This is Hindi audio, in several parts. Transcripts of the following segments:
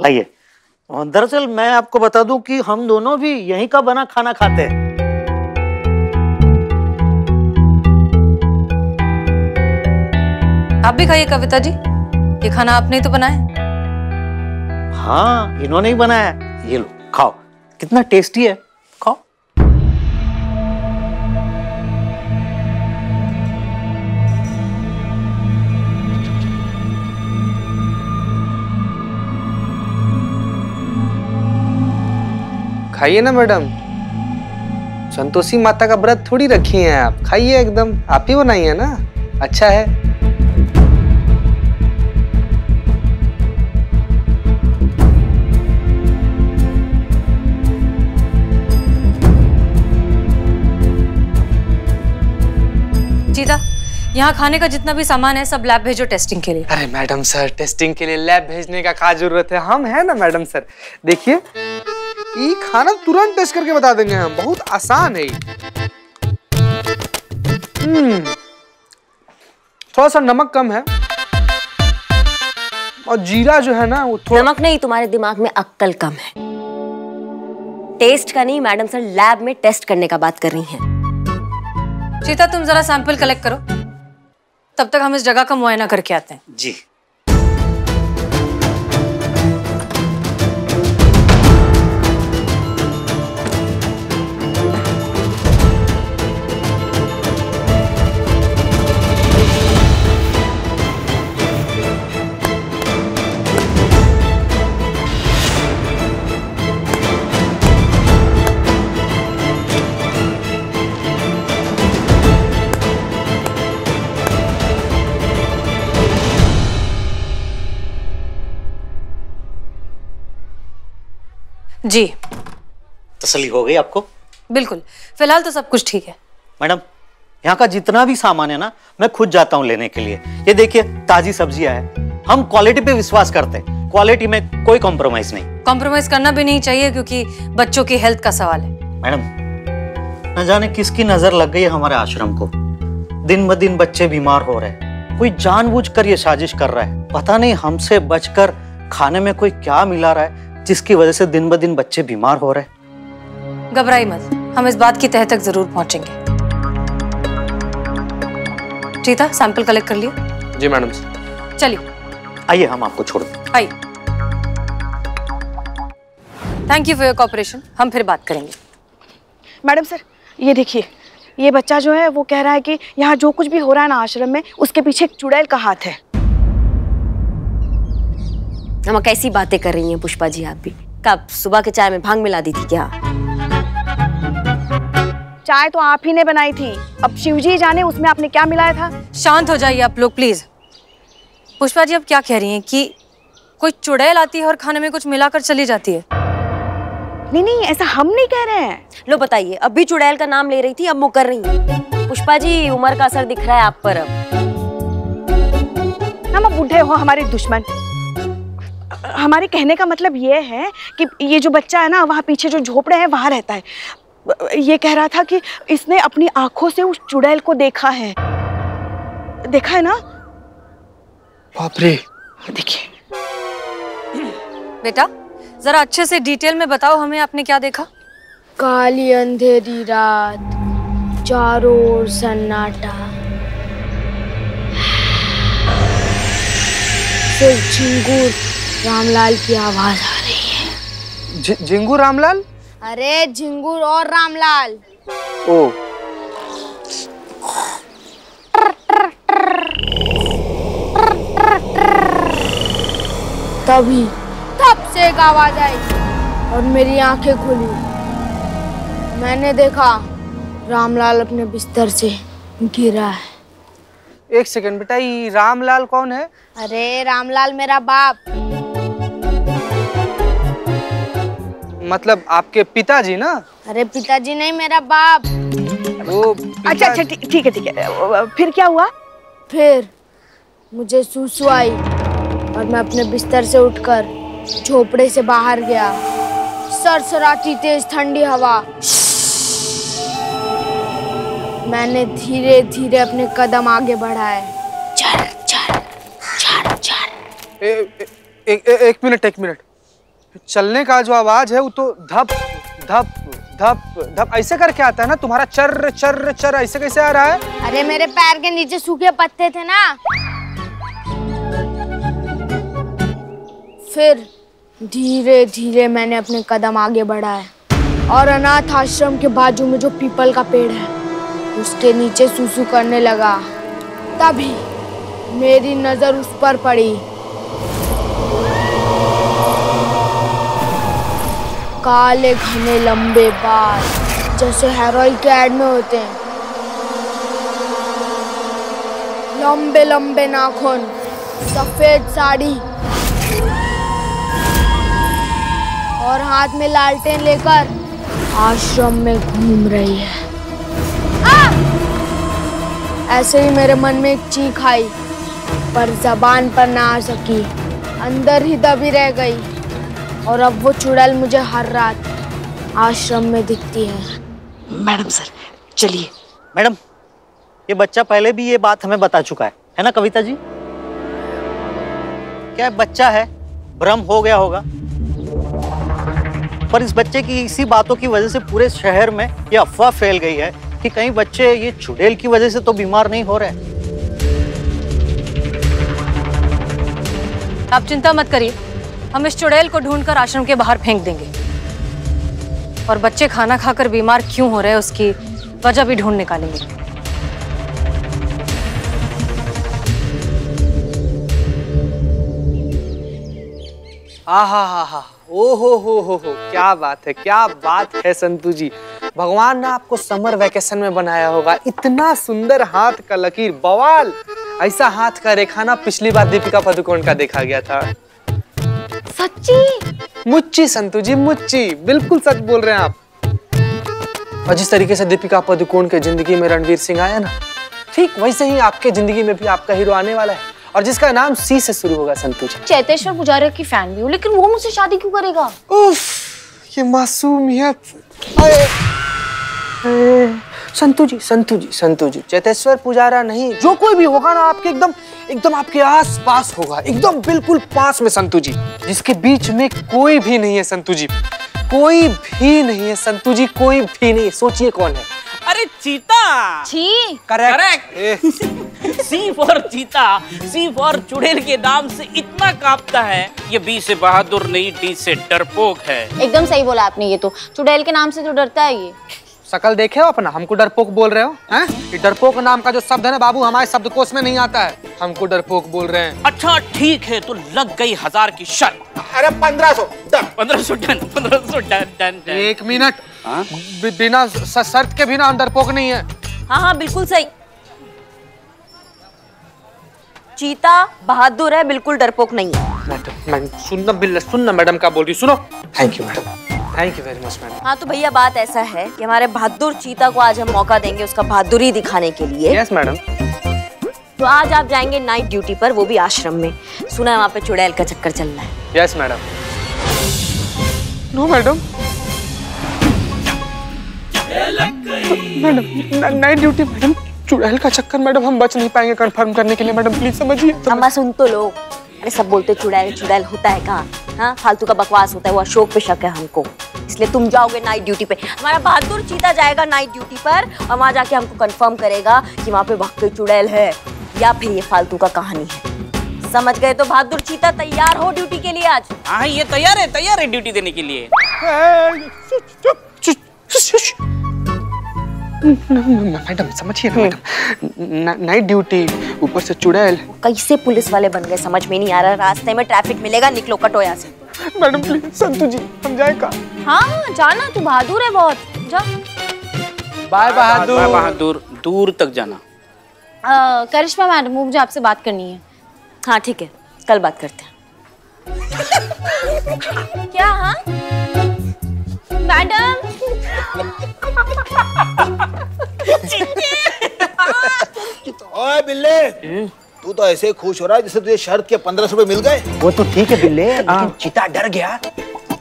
लाइए दरअसल मैं आपको बता दूँ कि हम दोनों भी यहीं का बना खाना खाते हैं। आप भी खाइए कविता जी। ये खाना आपने ही तो बनाया हाँ। इन्होंने ही बनाया ये लो खाओ। कितना टेस्टी है। खाइए ना मैडम। संतोषी माता का व्रत थोड़ी रखी है आप। खाइए एकदम। आप ही बनाई है ना। अच्छा है। जीता यहाँ खाने का जितना भी सामान है सब लैब भेजो टेस्टिंग के लिए। अरे मैडम सर टेस्टिंग के लिए लैब भेजने का क्या ज़रूरत है? हम है ना मैडम सर। देखिए। ये खाना तुरंत टेस्ट करके बता देंगे हम। बहुत आसान है हम्म। थोड़ा सा नमक कम है। और जीरा जो है ना वो थोड़ा नमक नहीं तुम्हारे दिमाग में अक्कल कम है। टेस्ट का नहीं मैडम सर लैब में टेस्ट करने का बात कर रही हैं। चीता तुम जरा सैंपल कलेक्ट करो। तब तक हम इस जगह का मुआयना करके आते हैं। जी। जी। तसली हो गई आपको? बिल्कुल। फ़िलहाल तो सब कुछ ठीक है। मैडम यहाँ का जितना भी सामान है ना मैं खुद जाता हूँ लेने के लिए। ये देखिए ताजी सब्ज़ियाँ हैं। हम क्वालिटी पे विश्वास करते हैं। क्वालिटी में कोई कॉम्प्रोमाइज नहीं। कॉम्प्रोमाइज करना भी नहीं चाहिए क्योंकि बच्चों की हेल्थ का सवाल है। मैडम न जाने किसकी नज़र लग गई है हमारे आश्रम को। दिन ब दिन बच्चे बीमार हो रहे हैं। कोई जानबूझकर ये साजिश कर रहा है। पता नहीं हमसे बचकर खाने में कोई क्या मिला रहा है। जिसकी वजह से दिन ब दिन बच्चे बीमार हो रहे घबराई मत। हम इस बात की तह तक ज़रूर पहुँचेंगे। चीता सैंपल कलेक्ट कर लिए? जी मैडम। चलिए। आइए हम आपको छोड़ दें। आइए thank you for your cooperation हम फिर बात करेंगे। मैडम सर ये देखिए ये बच्चा जो है वो कह रहा है कि यहाँ जो कुछ भी हो रहा है ना आश्रम में उसके पीछे एक चुड़ैल का हाथ है। हम कैसी बातें कर रही हैं पुष्पा जी आप भी। कब? सुबह के चाय में भाँग मिला दी थी क्या? चाय तो आप ही ने बनाई थी। अब शिवजी जाने उसमें आपने क्या मिलाया था? शांत हो जाइए आप लोग प्लीज़ पुष्पा जी अब क्या कह रही हैं कि कोई चुड़ैल आती है और खाने में कुछ मिलाकर चली जाती है। नहीं नहीं ऐसा हम नहीं कह रहे हैं। लो बताइए अब भी चुड़ैल का नाम ले रही थी अब मुकर रही हैं? पुष्पा जी उम्र का असर दिख रहा है आप पर अब। हम अब बूढ़े हो हमारे दुश्मन। हमारे कहने का मतलब ये है कि ये जो बच्चा है ना वहाँ पीछे जो झोपड़े हैं वहाँ रहता है। ये कह रहा था कि इसने अपनी आँखों से उस चुड़ैल को देखा है। देखा है ना? बाप रे। देखिए। बेटा जरा अच्छे से डिटेल में बताओ हमें आपने क्या देखा? काली अंधेरी रात चारों ओर सन्नाटा। सिर्फ़ झिंगूर रामलाल की आवाज़ आ रही है। झि- झिंगू रामलाल? अरे झिंगूर और रामलाल। ओ। तभी तब से एक आवाज़ आई और मेरी आँखें खुली। मैंने देखा रामलाल अपने बिस्तर से गिरा है। एक सेकंड बेटा ये रामलाल कौन है? अरे रामलाल मेरा बाप। मतलब आपके पिताजी ना? अरे पिताजी नहीं मेरा बाप। वो अच्छा अच्छा ठीक है ठीक है। फिर क्या हुआ? फिर मुझे सूसू आई और मैं अपने बिस्तर से उठकर झोपड़े से बाहर गया। सरसराती तेज ठंडी हवा। मैंने धीरे धीरे अपने कदम आगे बढ़ाए। चल चल चल चल एक मिनट एक मिनट। चलने का जो आवाज़ है वो तो धप धप धप धप। ऐसे करके आता है ना, तुम्हारा चर चर चर, ऐसे कैसे आ रहा है? अरे मेरे पैर के नीचे सूखे पत्ते थे ना। फिर धीरे धीरे मैंने अपने कदम आगे बढ़ाए और अनाथ आश्रम के बाजू में जो पीपल का पेड़ है, उसके नीचे सूसू करने लगा। तभी मेरी नज़र उस पर पड़ी। काले, घने, लंबे बाल, जैसे हेरोइन के एड में होते हैं लंबे लंबे नाखून, सफ़ेद साड़ी, और हाथ में लालटेन लेकर आश्रम में घूम रही है आ! ऐसे ही मेरे मन में एक चीख आई, पर जबान पर ना आ सकी, अंदर ही दबी रह गई और अब वो चुड़ैल मुझे हर रात आश्रम में दिखती है। मैडम सर चलिए। मैडम ये बच्चा पहले भी ये बात हमें बता चुका है है ना कविता जी? क्या बच्चा है? भ्रम हो गया होगा। पर इस बच्चे की इसी बातों की वजह से पूरे शहर में ये अफवाह फैल गई है कि कहीं बच्चे ये चुड़ैल की वजह से तो बीमार नहीं हो रहे आप चिंता मत करिए। हम इस चुड़ैल को ढूंढकर आश्रम के बाहर फेंक देंगे। और बच्चे खाना खाकर बीमार क्यों हो रहे हैं उसकी वजह भी ढूंढ निकालेंगे। हा हा हा। ओ हो हो हो हो। क्या बात है, क्या बात है संतू जी। भगवान ने आपको समर वैकेशन में बनाया होगा। इतना सुंदर हाथ का लकीर, बवाल। ऐसा हाथ का रेखाना पिछली बार दीपिका पादुकोण का देखा गया था। सच्ची? मुच्ची संतू जी मुच्ची। बिल्कुल सच बोल रहे हैं आप। और जिस तरीके से दीपिका पादुकोण के ज़िंदगी में रणवीर सिंह आया ना ठीक वैसे ही आपके ज़िंदगी में भी आपका हीरो आने वाला है। और जिसका नाम सी से शुरू होगा संतू जी। चैतेश्वर पुजारी की फ़ैन भी हूँ लेकिन वो मुझसे शादी क्यों करेगा? उफ, ये मासूमियत। संतू जी संतु जी संतु जी चेतेश्वर पुजारा नहीं जो कोई भी होगा ना आपके एकदम एकदम आपके आस पास होगा। एकदम बिल्कुल पास में संतु जी जिसके बीच में कोई भी नहीं है संतु जी कोई भी नहीं है संतु जी कोई भी नहीं। सोचिए कौन है? अरे चीता। छी। करेक्ट सी फॉर चीता सी फॉर चुड़ैल के नाम से इतना कांपता है। ये बी से बहादुर नहीं डी से डरपोक है। एकदम सही बोला आपने ये तो। चुड़ैल के नाम से तो डरता है ये। शकल देखे हो अपना हमको डरपोक बोल रहे हो हैं? डरपोक नाम का जो शब्द है ना बाबू हमारे शब्दकोश में नहीं आता है। हमको डरपोक बोल रहे हैं। अच्छा ठीक है तो लग गई हज़ार की शर्त। अरे पंद्रह सौ पंद्रह सौ डन पंद्रह सौ डन डन डन। एक मिनट। बिना शर्त के बिना हम डरपोक नहीं है। हाँ हाँ बिल्कुल सही। चीता बहादुर है बिल्कुल डरपोक नहीं है। मैडम मैडम सुनना सुनना मैडम का बोल रही सुनो। Thank you madam thank you very much madam हाँ तो भैया बात ऐसा है कि हमारे बहादुर चीता को आज हम मौका देंगे उसका बहादुरी दिखाने के लिए। यस मैडम तो आज आप जाएँगे नाइट ड्यूटी पर वो भी आश्रम में। सुना है वहाँ पे चुड़ैल का चक्कर चल रहा है। Yes madam no madam madam night duty madam चुड़ैल का चक्कर मैडम हम बच नहीं पाएँगे कंफर्म करने के लिए मैडम प्लीज़ समझिए। तो अम्मा सुन तो लो। अरे सब बोलते चुड़ैल चुड़ैल होता है कहाँ? हाँ फालतू का बकवास होता है वो अशोक पे शक है हमको। इसलिए तुम जाओगे नाइट ड्यूटी पे। हमारा बहादुर चीता जाएगा नाइट ड्यूटी पर और वहाँ जाके हमको कंफर्म करेगा कि वहाँ पे वाकई चुड़ैल है या फिर ये फालतू का कहानी है। समझ गए तो बहादुर चीता तैयार हो ड्यूटी के लिए आज? हाँ ये तैयार है तैयार है ड्यूटी देने के लिए। मैडम समझिए ना मैडम। नाइट ड्यूटी ऊपर से चुड़ैल। कैसे पुलिस वाले बन गए समझ में नहीं आ रहा। रास्ते में ट्रैफ़िक मिलेगा निकलो कटोया से। मैडम प्लीज़ संतू जी हम जाए का हाँ जाना तू बहादुर है बहुत। जा। Bye Bahadur bye Bahadur. दूर तक जाना। करिश्मा मैडम मुझे आपसे बात करनी है। हाँ ठीक है कल बात करते हैं। क्या हाँ? मैडम? ओए बिल्ले! तू तो ऐसे खुश हो रहा है जैसे तुझे शर्त के पंद्रह सौ रुपए मिल गए। वो तो ठीक है बिल्ले लेकिन चीता डर गया।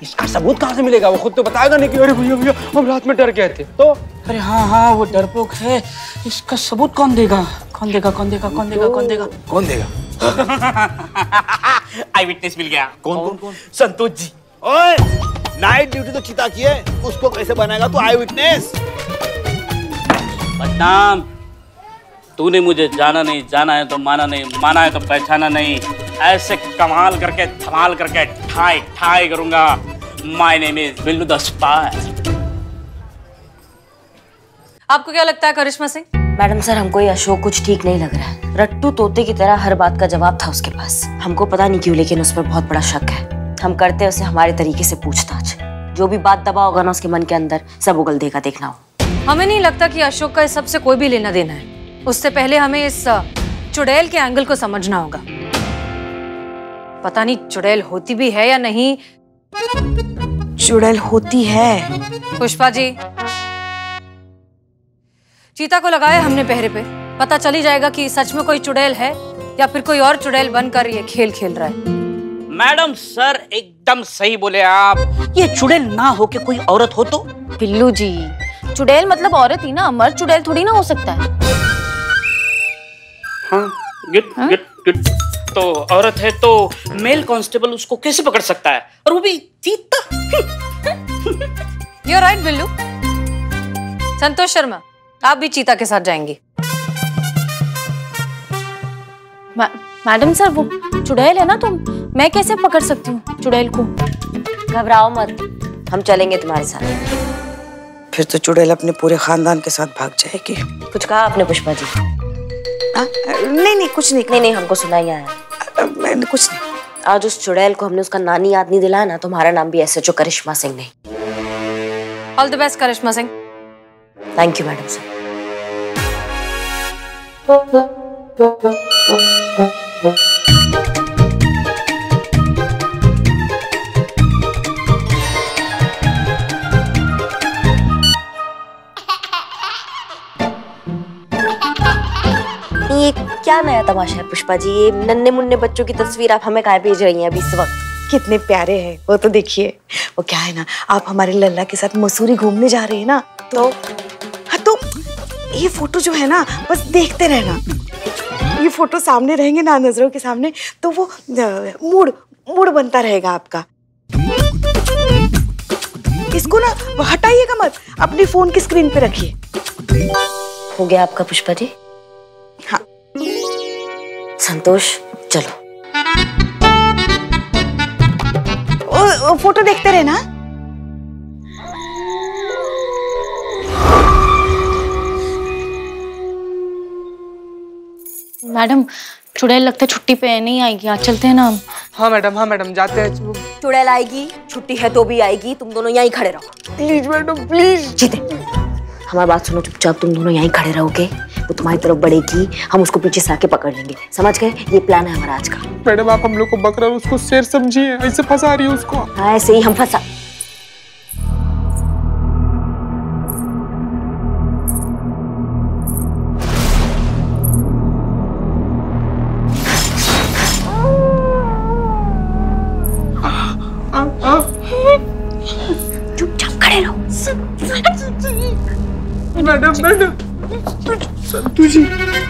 इसका सबूत कहाँ से मिलेगा? वो खुद तो बताएगा नहीं कि अरे भैया भैया हम रात में डर गए थे। तो अरे हाँ हाँ वो डरपोक है। इसका सबूत कौन देगा? कौन देगा कौन देगा कौन देगा कौन देगा? कौन देगा? आई विटनेस मिल गया। कौन कौन कौन? संतोष जी। ओए नाइट ड्यूटी तो चिता की है। उसको कैसे बनाएगा तू? आई विटनेस बदनाम। तूने मुझे जाना नहीं जाना है तो माना नहीं माना है तो पहचाना नहीं। ऐसे कमाल करके धमाल करके ठाई ठाई करूँगा। My name is Billu the आपको क्या लगता है करिश्मा सिंह? मैडम सर हमको ये अशोक कुछ ठीक नहीं लग रहा है। रट्टू तोते की तरह हर बात का जवाब था उसके पास। हमको पता नहीं क्यों लेकिन उस पर बहुत बड़ा शक है। हम करते हैं उसे हमारे तरीके से पूछताछ। जो भी बात दबा होगा ना उसके मन के अंदर सब उगल देगा देखना हो। हमें नहीं लगता कि अशोक का इस सबसे कोई भी लेना देना है। उससे पहले हमें इस चुड़ैल के एंगल को समझना होगा। पता नहीं चुड़ैल होती भी है या नहीं। चुड़ैल होती है। पुष्पा जी। चीता को लगाया हमने पहरे पे। पता चली जाएगा कि सच में कोई चुड़ैल है या फिर कोई और चुड़ैल बनकर ये खेल खेल रहा है। मैडम सर एकदम सही बोले आप। ये चुड़ैल ना हो के कोई औरत हो तो? बिल्लू जी चुड़ैल मतलब औरत ही ना। मर्द चुड़ैल थोड़ी ना हो सकता है हाँ। गुड गुड गुड तो औरत है तो मेल कांस्टेबल उसको कैसे पकड़ सकता है? और वो भी चीता। यू राइट बिल्लू संतोष शर्मा आप भी चीता के साथ जाएँगी। मै- मैडम सर वो चुड़ैल है ना तुम? मैं कैसे पकड़ सकती हूँ चुड़ैल को? घबराओ मत हम चलेंगे तुम्हारे साथ। फिर तो चुड़ैल अपने पूरे खानदान के साथ भाग जाएगी। कुछ कहा आपने पुष्पा जी हाँ? नहीं नहीं कुछ नहीं नहीं नहीं हमको सुना ही आया मैंने कुछ नहीं। आज उस चुड़ैल को हमने उसका नानी याद नहीं दिलाया ना तुम्हारा नाम भी ऐसे जो करिश्मा सिंह नहीं। All the best Karishma Singh. Thank you madam sir क्या नया तमाशा है पुष्पा जी? ये नन्हे मुन्ने बच्चों की तस्वीर आप हमें काहे भेज रही हैं अभी इस वक्त? कितने प्यारे हैं वो तो देखिए। वो क्या है ना आप हमारे लल्ला के साथ मसूरी घूमने जा रहे हैं ना तो हाँ तो ये फ़ोटो जो है ना बस देखते रहना। ये फ़ोटो सामने रहेंगे ना नज़रों के सामने तो वो मूड मूड बनता रहेगा आपका। इसको ना हटाइएगा मत अपने फ़ोन की स्क्रीन पे रखिए। हो गया आपका पुष्पा जी? हाँ। संतोष चलो। ओ, ओ, फ़ोटो देखते रहे ना मैडम चुड़ैल लगता है छुट्टी पे नहीं आएगी आज चलते हैं ना हम। हाँ मैडम हाँ मैडम जाते हैं। चुड़ैल आएगी छुट्टी है तो भी आएगी तुम दोनों यहीं खड़े रहो। प्लीज़ मैडम प्लीज़ जीते। हमारी बात सुनो चुपचाप तुम दोनों यहीं खड़े रहोगे। वो तुम्हारी तरफ़ बढ़ेगी हम उसको पीछे से आके पकड़ लेंगे। समझ गए? ये प्लान है हमारा आज का। मैडम आप हम लोग को बकरा उसको शेर समझिए ऐसे फंसा रही है उसको। हाँ ऐसे ही हम फंसा मैडम मैडम संतू जी मैं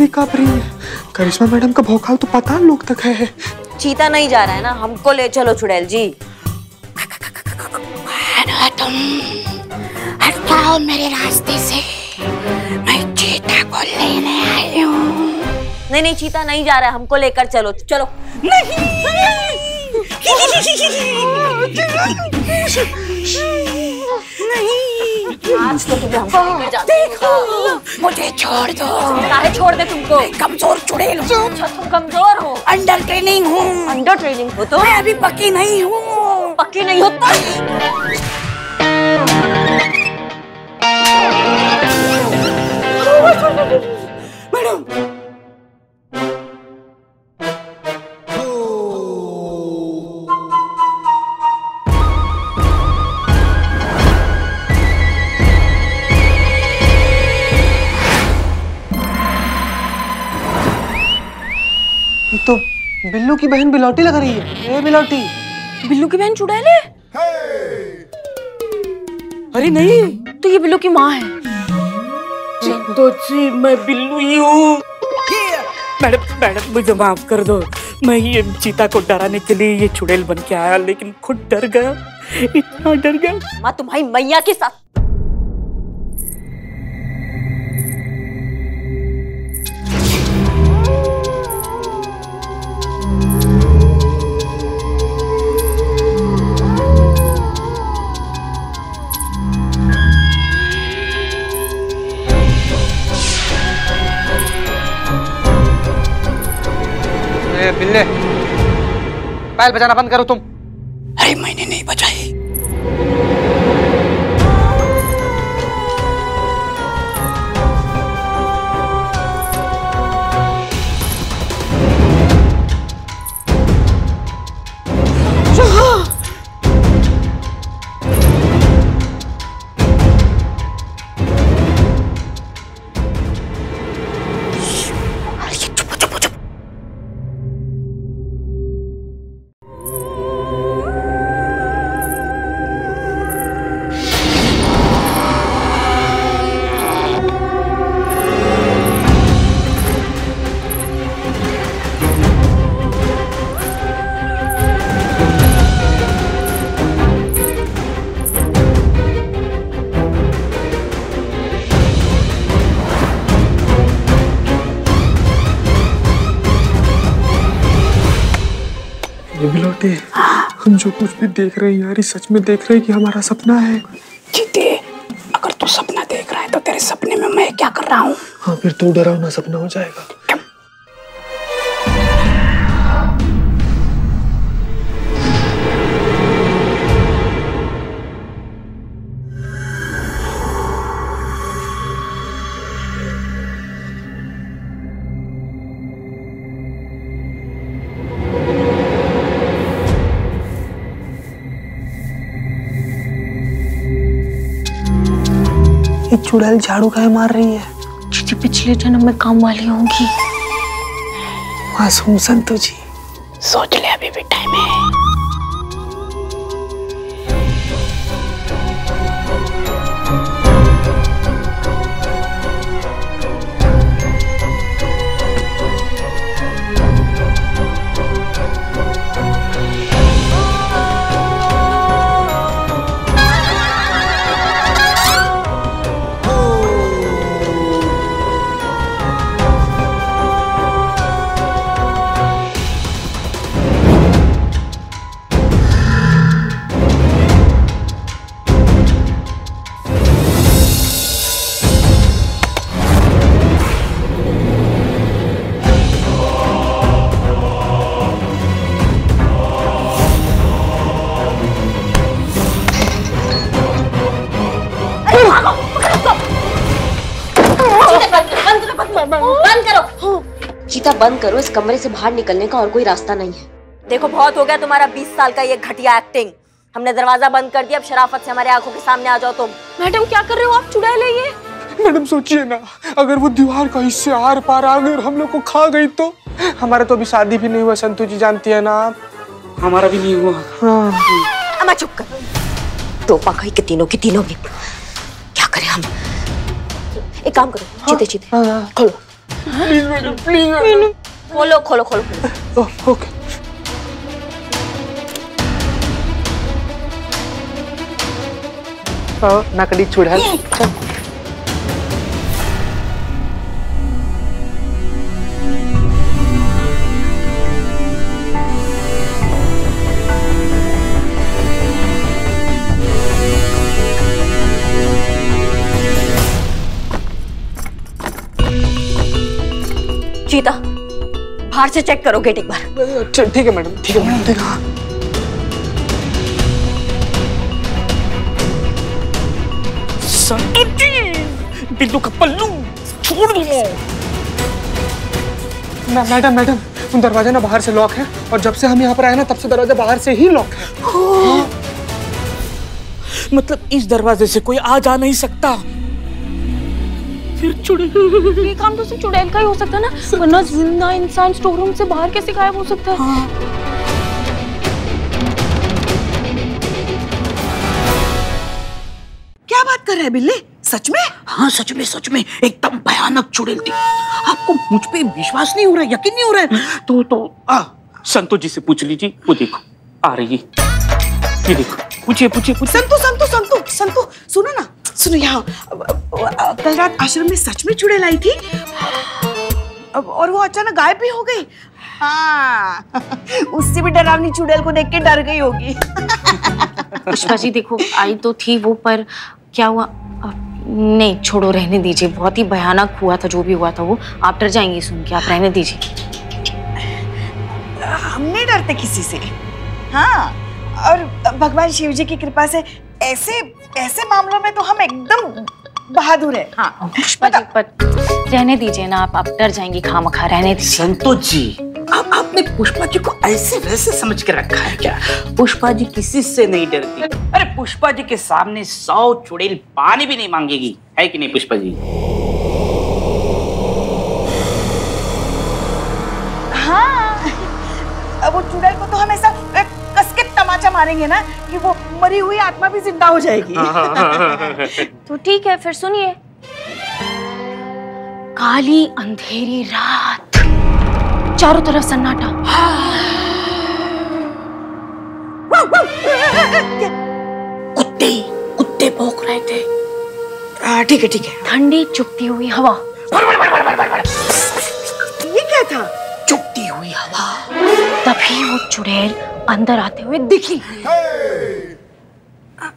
भी काँप रही है करिश्मा मैडम का भौकाल तो पता लोग तक है। चीता नहीं जा रहा है ना? हमको ले चलो चुड़ैल जी। तुम हट जाओ मेरे रास्ते से मैं चीता को लेने आई हूँ। नहीं नहीं चीता नहीं जा रहा है। हमको लेकर चलो। चलो। आज तो तुम्हें हमको लेकर मुझे छोड़ दो। काहे छोड़ दे तुमको? कमज़ोर चुड़ैल हूँ। अच्छा तुम कमज़ोर हो। अंडर ट्रेनिंग हूँ। अंडर ट्रेनिंग हो तो? मैं अभी पक्की नहीं हूँ। पक्की नहीं होता तो बिल्लू की बहन बिलौटी लग रही है। ए बिलौटी। बिल्लू की बहन चुड़ैल है? अरे नहीं तो ये बिल्लू की माँ है। तो जी मैं बिल्लू ही हूँ। मैडम मैडम मुझे माफ़ कर दो। मैं ये चीता को डराने के लिए ये चुड़ैल बन के आया लेकिन खुद डर गया। इतना डर गया। माँ तुम्हारी मैया के साथ ए बिल्ले पायल बजाना बंद करो तुम। अरे मैंने नहीं बचाई जो कुछ भी देख रहे हैं यार ये सच में देख रहे हैं कि हमारा सपना है। जीते अगर तू सपना देख रहा है तो तेरे सपने में मैं क्या कर रहा हूँ? हाँ फिर तू डरा सपना हो जाएगा। चुड़ैल झाड़ू का मार रही है? क्योंकि पिछले जन्म में काम वाली होंगी। मासूम संतु जी सोच ले अभी भी टाइम है। चीता बंद करो इस कमरे से बाहर निकलने का और कोई रास्ता नहीं है। देखो बहुत हो गया तुम्हारा बीस साल का ये घटिया एक्टिंग हमने दरवाज़ा बंद कर दिया अब शराफत से हमारे आँखों के सामने आ जाओ तुम। मैडम क्या कर रहे हो? आप चुड़ैल है ये। मैडम सोचिए ना अगर वो दीवार का इससे आर पार आ और हम लोग को खा गई तो? हमारा तो अभी शादी भी नहीं हुआ संतू जी जानती है ना हमारा भी नहीं हुआ। अम्मा चुप कर। टोपा खाई के तीनों की तीनों की क्या करें हम? एक काम करो चीते चीते। खोलो। प्लीज़ मैडम प्लीज़ मैडम खोलो खोलो खोलो खोलो ओके नकली चुड़ैल चीता बाहर से चेक करो गेट एक बार। अच्छा, ठीक है मैडम ठीक है मैडम ठीक है बिल्लू का पल्लू छोड़ दो ना मैडम मैडम उन दरवाज़ा ना बाहर से लॉक है और जब से हम यहाँ पर आए ना तब से दरवाज़ा बाहर से ही लॉक है। मतलब इस दरवाजे से कोई आ जा नहीं सकता। फिर चुड़ैल। ये काम तो सिर्फ़ चुड़ैल का ही हो सकता है ना? वरना ज़िंदा इंसान स्टोर रूम से बाहर कैसे गायब हो सकता है? हाँ। क्या बात कर रहा है बिल्ले? सच में? हाँ सच में सच में। एकदम भयानक चुड़ैल थी। आपको मुझ पे विश्वास नहीं हो रहा यकीन नहीं हो रहा है? तो तो आ संतो जी से पूछ लीजिए। वो देखो आ रही है। ये देखो पूछिए पूछिए पूछिए। संतु संतु संतु संतु सुनो ना। सुनो यहाँ। कल रात आश्रम में सच में चुड़ैल आई थी? और वो अचानक गायब भी हो गई? हाँ। उससे भी डरावनी चुड़ैल को देख के डर गई होगी। पुष्पा जी देखो आई तो थी वो पर क्या हुआ? नहीं छोड़ो रहने दीजिए। बहुत ही भयानक हुआ था जो भी हुआ था वो। आप डर जाएँगे सुन के आप रहने दीजिए। हम नहीं डरते किसी से। हाँ और भगवान शिव जी की कृपा से ऐसे ऐसे मामलों में तो हम एकदम बहादुर है। हाँ पुष्पा जी पर रहने दीजिए ना आप आप डर जाएँगे खामखा रहने दीजिए। संतोष जी आप आपने पुष्पा जी को ऐसे वैसे समझ के रखा है क्या? पुष्पा जी किसी से नहीं डरती। अरे पुष्पा जी के सामने सौ चुड़ैल पानी भी नहीं मांगेगी। है कि नहीं पुष्पा जी? हाँ। अब वो चुड़ैल को तो हम ऐसा कस के मारेंगे ना कि वो मरी हुई आत्मा भी ज़िंदा हो जाएगी। तो ठीक है फिर सुनिए। काली अंधेरी रात। चारों तरफ़ सन्नाटा। कुत्ते कुत्ते भौंक रहे थे। हाँ, ठीक है ठीक है। ठंडी चुपती हुई हवा। ये क्या था? चुपती हुई हवा। तभी वो चुड़ैल अंदर आते हुए दिखी।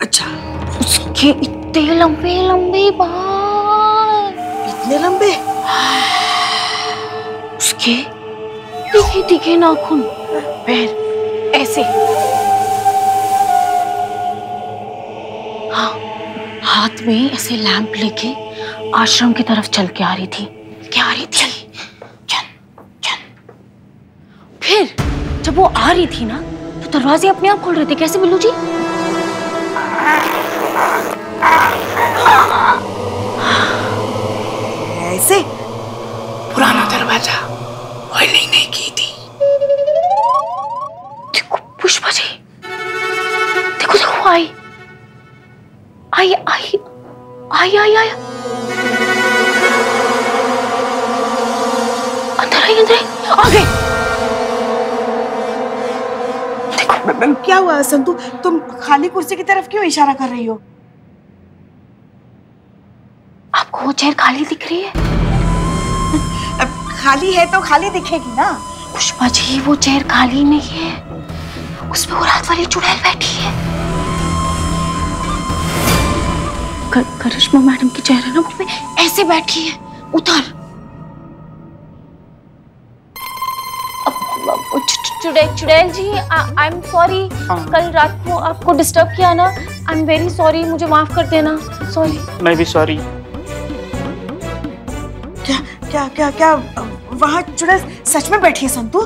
अच्छा उसके इतने लंबे लंबे बाल। इतने लंबे? उसके तीखे तीखे नाखून पैर ऐसे। हाँ हाथ में ऐसे लैंप लेके आश्रम की तरफ़ चल के आ रही थी। क्या आ रही थी? चल चल। फिर जब वो आ रही थी ना दरवाजे अपने आप खोल रहे थे कैसे बिल्लू जी? ऐसे पुराना दरवाज़ा ऑयलिंग नहीं की थी। देखो पुष्पा जी देखो देखो आई आई आई आई आई आई। अंदर आई अंदर आ गए क्या हुआ संतु? तुम खाली कुर्सी की तरफ़ क्यों इशारा कर रही हो? आपको वो चेयर खाली दिख रही है? अब खाली है तो खाली दिखेगी ना। पुष्पा जी वो चेयर खाली नहीं है। उसमें वो रात वाली चुड़ैल बैठी है। कर, करिश्मा मैडम की चेयर है ना पे ऐसे बैठी है। उधर। चुड़ैल चुड़ैल जी आई एम सॉरी कल रात को आपको डिस्टर्ब किया ना आई एम वेरी सॉरी मुझे माफ़ कर देना. सॉरी मैं भी सॉरी क्या क्या क्या क्या वहाँ चुड़ैल सच में बैठी है संतु?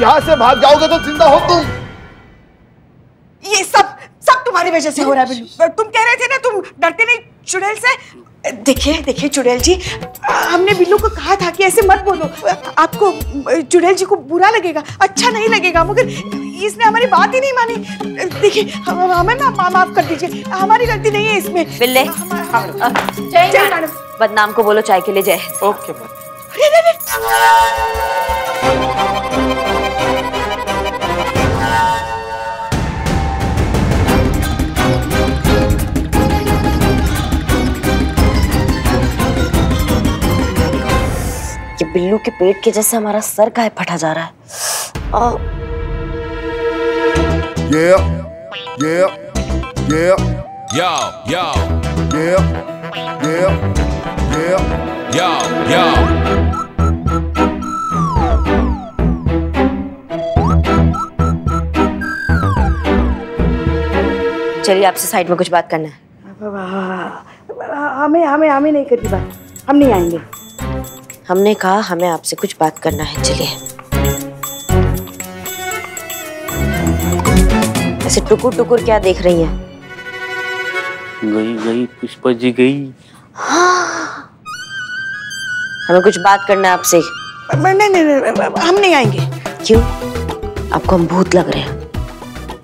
यहाँ से भाग जाओगे तो ज़िंदा हो तुम. ये सब सब तुम्हारी वजह से हो रहा है बिल्लू। तुम कह रहे थे ना तुम डरते नहीं? चुड़ैल से? देखिए देखिए चुड़ैल जी हमने बिल्लू को कहा था कि ऐसे मत बोलो। आपको चुड़ैल जी को बुरा लगेगा अच्छा नहीं लगेगा मगर इसने हमारी बात ही नहीं मानी। देखिए हम- हमें ना मा- माफ़ कर दीजिए हमारी गलती नहीं है इसमें। बिल्ले बदनाम को बोलो चाय के लिए जय। ओके ये बिल्लू के पेट के जैसे हमारा सर काहे फटा जा रहा है। आ, Yeah, yeah, yeah, Yo, yo, yeah, yeah, yeah. yo, yo. चलिए आपसे साइड में कुछ बात करना है। हमें हमें हमें नहीं करनी बात। हम नहीं आएँगे। हमने कहा हमें आपसे कुछ बात करना है चलिए। ऐसे टुकुर टुकुर क्या देख रही हैं? गई गई पुष्पा जी गई। हाँ। हमें कुछ बात करना है आपसे। नहीं नहीं नहीं हम नहीं आएँगे। क्यों? आपको हम भूत लग रहे हैं।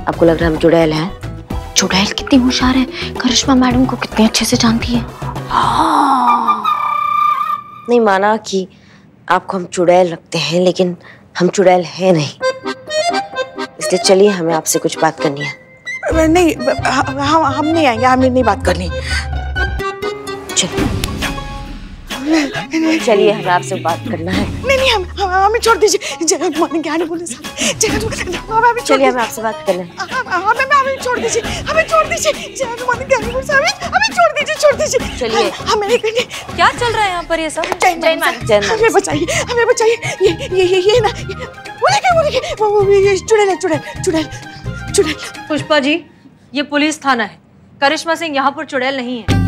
आपको लग रहा है हम चुड़ैल हैं। चुड़ैल कितनी होशियार है। करिश्मा मैडम को कितने अच्छे से जानती है। नहीं माना कि आपको हम चुड़ैल रखते हैं लेकिन हम चुड़ैल हैं नहीं। इसलिए चलिए हमें आपसे कुछ बात करनी है। नहीं हम हम हम नहीं आएँगे हमें नहीं बात करनी। चलिए। चलिए हमें आपसे बात करना है। नहीं नहीं हम हम- हमें छोड़ दीजिए। जय हनुमान ज्ञान बोले जय हमें चलिए हमें आपसे बात करना है। हम- हमें छोड़ दीजिए हमें छोड़ दीजिए। जय हनुमान ज्ञान बोले साथ हमें छोड़ दीजिए छोड़ दीजिए। चलिए। हमें नहीं करनी क्या चल रहा है यहाँ पर ये सब? जय दी। हमें बचाइए हमें बचाइए। ये ये ये ये ना वो देखिए वो देखिए वो वो ये चुड़ैल चुड़ैल चुड़ैल चुड़ैल। पुष्पा जी ये पुलिस थाना है। करिश्मा सिंह यहाँ पर चुड़ैल नहीं है।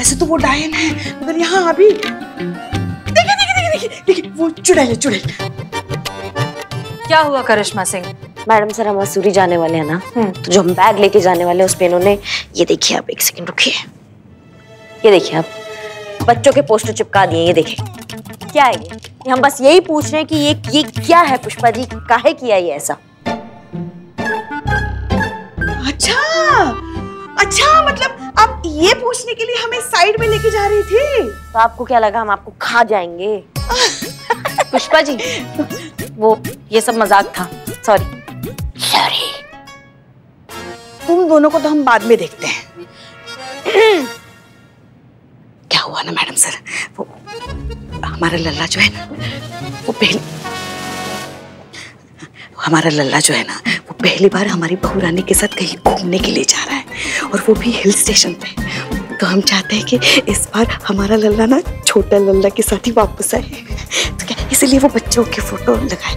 वैसे तो वो डायन है मगर यहाँ अभी देखिए देखिए देखिए देखिए देखिए वो चुड़ैल है चुड़ैल। क्या हुआ करिश्मा सिंह? मैडम सर हम मसूरी जाने वाले हैं ना तो जो हम बैग लेके जाने वाले हैं उस पे इन्होंने ये देखिए आप एक सेकंड रुकिए। ये देखिए आप बच्चों के पोस्टर चिपका दिए ये देखिए। क्या है ये? ये हम बस यही पूछ रहे हैं कि ये ये क्या है पुष्पा जी? काहे किया ये ऐसा? अच्छा! अच्छा मतलब आप ये पूछने के लिए हमें साइड में लेके जा रही थी। तो आपको क्या लगा हम आपको खा जाएँगे? पुष्पा जी वो ये सब मज़ाक था। सॉरी सॉरी तुम दोनों को तो हम बाद में देखते हैं। क्या हुआ ना मैडम सर? वो हमारा लल्ला जो है ना वो पहली हमारा लल्ला जो है ना वो पहली बार हमारी बहू रानी के साथ कहीं घूमने के लिए जा रहा है और वो भी हिल स्टेशन पे। तो हम चाहते हैं कि इस बार हमारा लल्ला ना छोटा लल्ला के साथ ही वापस आए। तो क्या इसलिए वो बच्चों के फ़ोटो लगाए?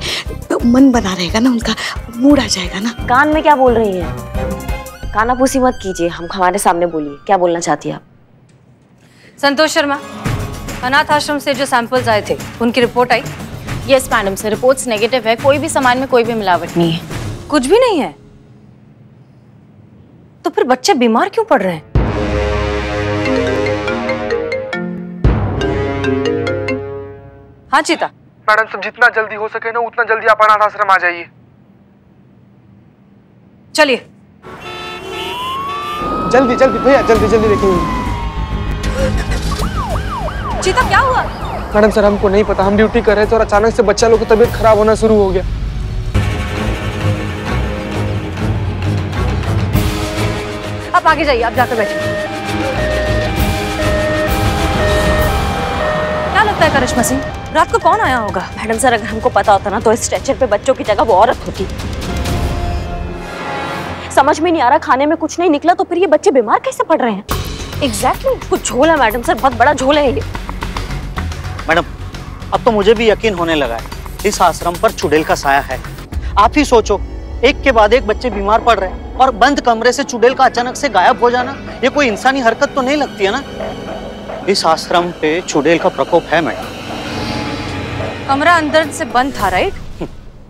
तो मन बना रहेगा ना उनका मूड आ जाएगा ना। कान में क्या बोल रही हैं? कानापूसी मत कीजिए हम हमारे सामने बोलिए। क्या बोलना चाहती है आप? संतोष शर्मा अनाथ आश्रम से जो सैंपल्स आए थे उनकी रिपोर्ट आई। यस मैडम से रिपोर्ट्स नेगेटिव है. कोई भी सामान में कोई भी मिलावट नहीं है। कुछ भी नहीं है? तो फिर बच्चे बीमार क्यों पड़ रहे हैं? हाँ चीता। मैडम सब जितना जल्दी हो सके ना उतना जल्दी आप अनाथ आश्रम आ जाइए। चलिए। जल्दी जल्दी भैया जल्दी जल्दी देखिए। चीता क्या हुआ? मैडम सर हमको नहीं पता। हम ड्यूटी कर रहे थे और अचानक से बच्चा लोग की तबीयत खराब होना शुरू हो गया। आप आगे जाइए आप जाकर बैठिए। क्या लगता है करिश्मा सिंह रात को कौन आया होगा? मैडम सर अगर हमको पता होता ना तो इस स्ट्रेचर पे बच्चों की जगह वो औरत होती। समझ में नहीं आ रहा खाने में कुछ नहीं निकला तो फिर ये बच्चे बीमार कैसे पड़ रहे हैं? एग्जैक्टली exactly, कुछ झोल है मैडम सर बहुत बड़ा झोल है ये। मैडम अब तो मुझे भी यकीन होने लगा है इस आश्रम पर चुड़ैल का साया है। आप ही सोचो एक के बाद एक बच्चे बीमार पड़ रहे हैं और बंद कमरे से चुड़ैल का अचानक से गायब हो जाना ये कोई इंसानी हरकत तो नहीं लगती है ना? इस आश्रम पे चुड़ैल का प्रकोप है मैडम। कमरा अंदर से बंद था राइट?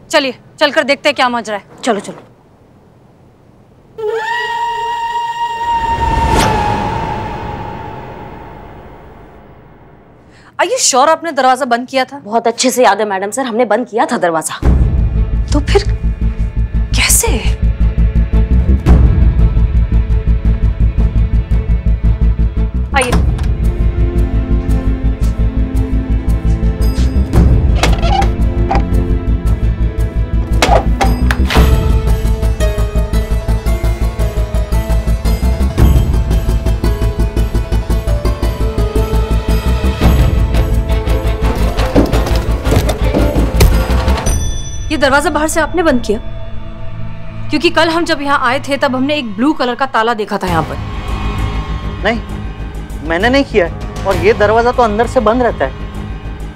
चलिए चलकर देखते हैं क्या मजरा है। चलो चलो। आर यू श्योर आपने दरवाज़ा बंद किया था? बहुत अच्छे से याद है मैडम सर हमने बंद किया था दरवाज़ा। तो फिर कैसे? ये दरवाज़ा बाहर से आपने बंद किया। क्योंकि कल हम जब यहाँ आए थे तब हमने एक ब्लू कलर का ताला देखा था यहाँ पर। नहीं मैंने नहीं किया और ये दरवाज़ा तो अंदर से बंद रहता है।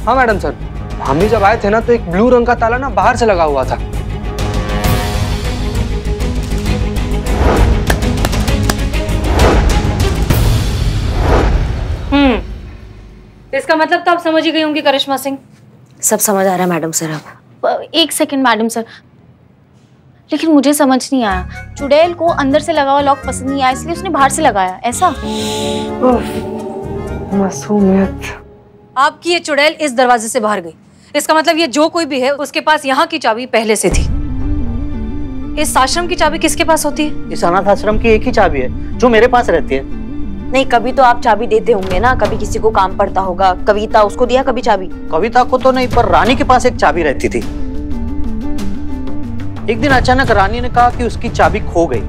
हाँ मैडम सर हम भी जब आए थे ना तो एक ब्लू रंग का ताला ना बाहर से लगा हुआ था। हम्म तो इसका मतलब तो आप समझ ही गई होंगी करिश्मा सिंह। सब समझ आ रहा है मैडम सर अब एक सेकंड मैडम सर लेकिन मुझे समझ नहीं आया। चुड़ैल को अंदर से लगा हुआ लॉक पसंद नहीं आया इसलिए उसने बाहर से लगाया। ऐसा? मासूमियत। आपकी ये चुड़ैल इस दरवाजे से बाहर गई। इसका मतलब ये जो कोई भी है उसके पास यहाँ की चाबी पहले से थी। इस आश्रम की चाबी किसके पास होती है? इस अनाथ आश्रम की एक ही चाबी है जो मेरे पास रहती है। नहीं कभी तो आप चाबी देते होंगे ना कभी किसी को काम पड़ता होगा कविता उसको दिया कभी चाबी? कविता को तो नहीं पर रानी के पास एक चाबी रहती थी। एक दिन अचानक रानी ने कहा कि उसकी चाबी खो गई।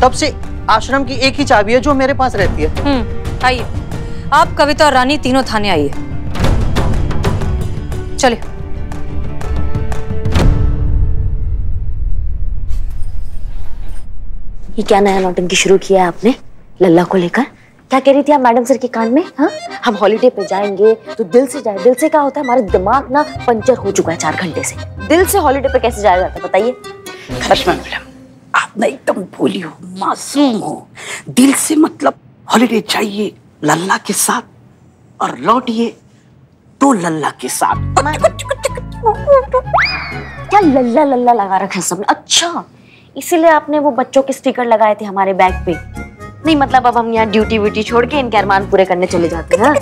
तब से आश्रम की एक ही चाबी है जो मेरे पास रहती है। हम्म आइए। आप कविता और रानी तीनों थाने आइए। चलिए। ये क्या नया नौटंकी शुरू किया है आपने? लल्ला को लेकर। क्या कह रही थी आप मैडम सर के कान में? हाँ? हम हॉलीडे पे जाएँगे तो दिल से जाए। दिल से क्या होता है? हमारा दिमाग ना पंचर हो चुका है चार घंटे से। दिल से हॉलीडे पे कैसे जाया जाता है बताइए। करिश्मा मैडम आप ना एकदम भोली हो मासूम हो। दिल से मतलब हॉलीडे चाहिए लल्ला के साथ और लौटिए तो लल्ला के साथ। क्या लल्ला लल्ला लगा रखा है सबने? अच्छा। इसीलिए आपने वो बच्चों के स्टिकर लगाए थे हमारे बैग पे। नहीं मतलब अब हम यहाँ ड्यूटी व्यूटी छोड़ के इनके अरमान पूरे करने चले जाते हैं हाँ?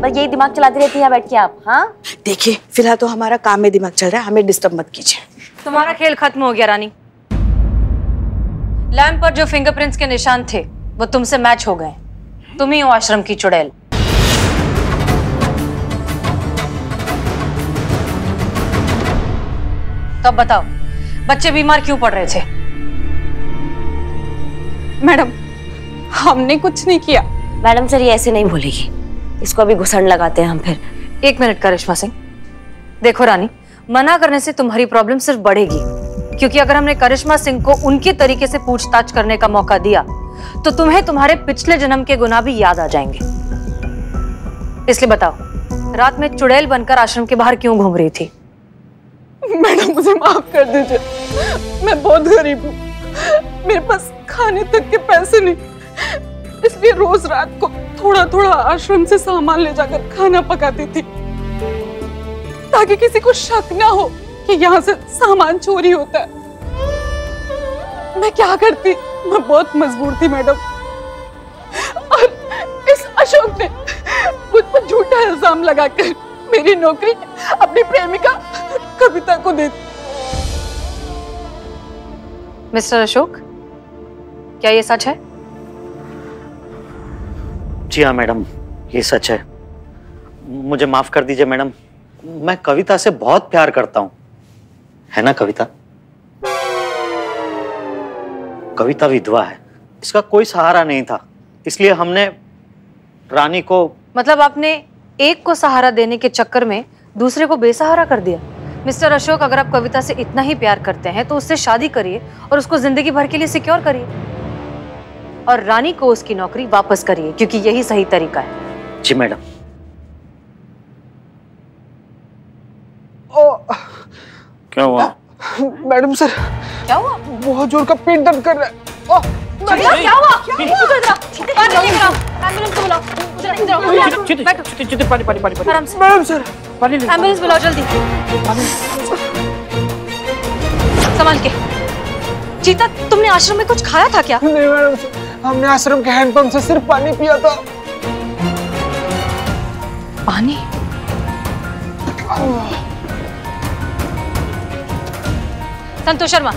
बस यही दिमाग चलाती रहती है बैठ के आप हाँ? देखिए फ़िलहाल तो हमारा काम में दिमाग चल रहा है हमें डिस्टर्ब मत कीजिए। तुम्हारा खेल खत्म हो गया रानी। लैम्प पर जो फिंगरप्रिंट्स के निशान थे वो तुमसे मैच हो गए। तुम ही हो आश्रम की चुड़ैल। अब बताओ? बच्चे बीमार क्यों पड़ रहे थे? मैडम हमने कुछ नहीं किया। मैडम सर ये ऐसे नहीं बोलेगी। इसको अभी घुसड़ लगाते हैं हम फिर। एक मिनट करिश्मा सिंह। देखो रानी मना करने से तुम्हारी प्रॉब्लम सिर्फ़ बढ़ेगी। क्योंकि अगर हमने करिश्मा सिंह को उनके तरीके से पूछताछ करने का मौका दिया तो तुम्हें तुम्हारे पिछले जन्म के गुना भी याद आ जाएँगे। इसलिए बताओ रात में चुड़ैल बनकर आश्रम के बाहर क्यों घूम रही थी? मैडम, मुझे माफ़ कर दीजिए। मैं बहुत गरीब हूँ। मेरे पास खाने तक के पैसे नहीं। इसलिए रोज रात को थोड़ा थोड़ा आश्रम से सामान ले जाकर खाना पकाती थी। ताकि किसी को शक ना हो कि यहाँ से सामान चोरी होता है। मैं क्या करती? मैं बहुत मजबूर थी, मैडम। और इस अशोक ने मुझ पर झूठा इल्ज़ाम लगाकर मेरी नौकरी अपनी प्रेमिका कविता को दे मिस्टर अशोक क्या ये सच है? जी हाँ मैडम ये सच है। मुझे माफ़ कर दीजिए मैडम। मैं कविता से बहुत प्यार करता हूँ। है ना कविता? कविता विधवा है। इसका कोई सहारा नहीं था। इसलिए हमने रानी को मतलब आपने एक को सहारा देने के चक्कर में दूसरे को बेसहारा कर दिया? मिस्टर अशोक अगर आप कविता से इतना ही प्यार करते हैं तो उससे शादी करिए और उसको ज़िंदगी भर के लिए सिक्योर करिए। और रानी को उसकी नौकरी वापस करिए क्योंकि यही सही तरीका है। जी मैडम। क्या हुआ? मैडम सर क्या हुआ? बहुत ज़ोर का पेट दर्द कर रहा है। ओ क्या हुआ क्या इधर पानी लेकर आओ एंबुलेंस को बुलाओ इधर इधर आओ चित चित चित पानी पानी पानी पानी आराम से मैडम सर पानी ले एंबुलेंस बुलाओ जल्दी संभाल के चीता तुमने आश्रम में कुछ खाया था क्या नहीं मैडम हमने आश्रम के हैंडपंप से सिर्फ़ पानी पिया था पानी संतोष शर्मा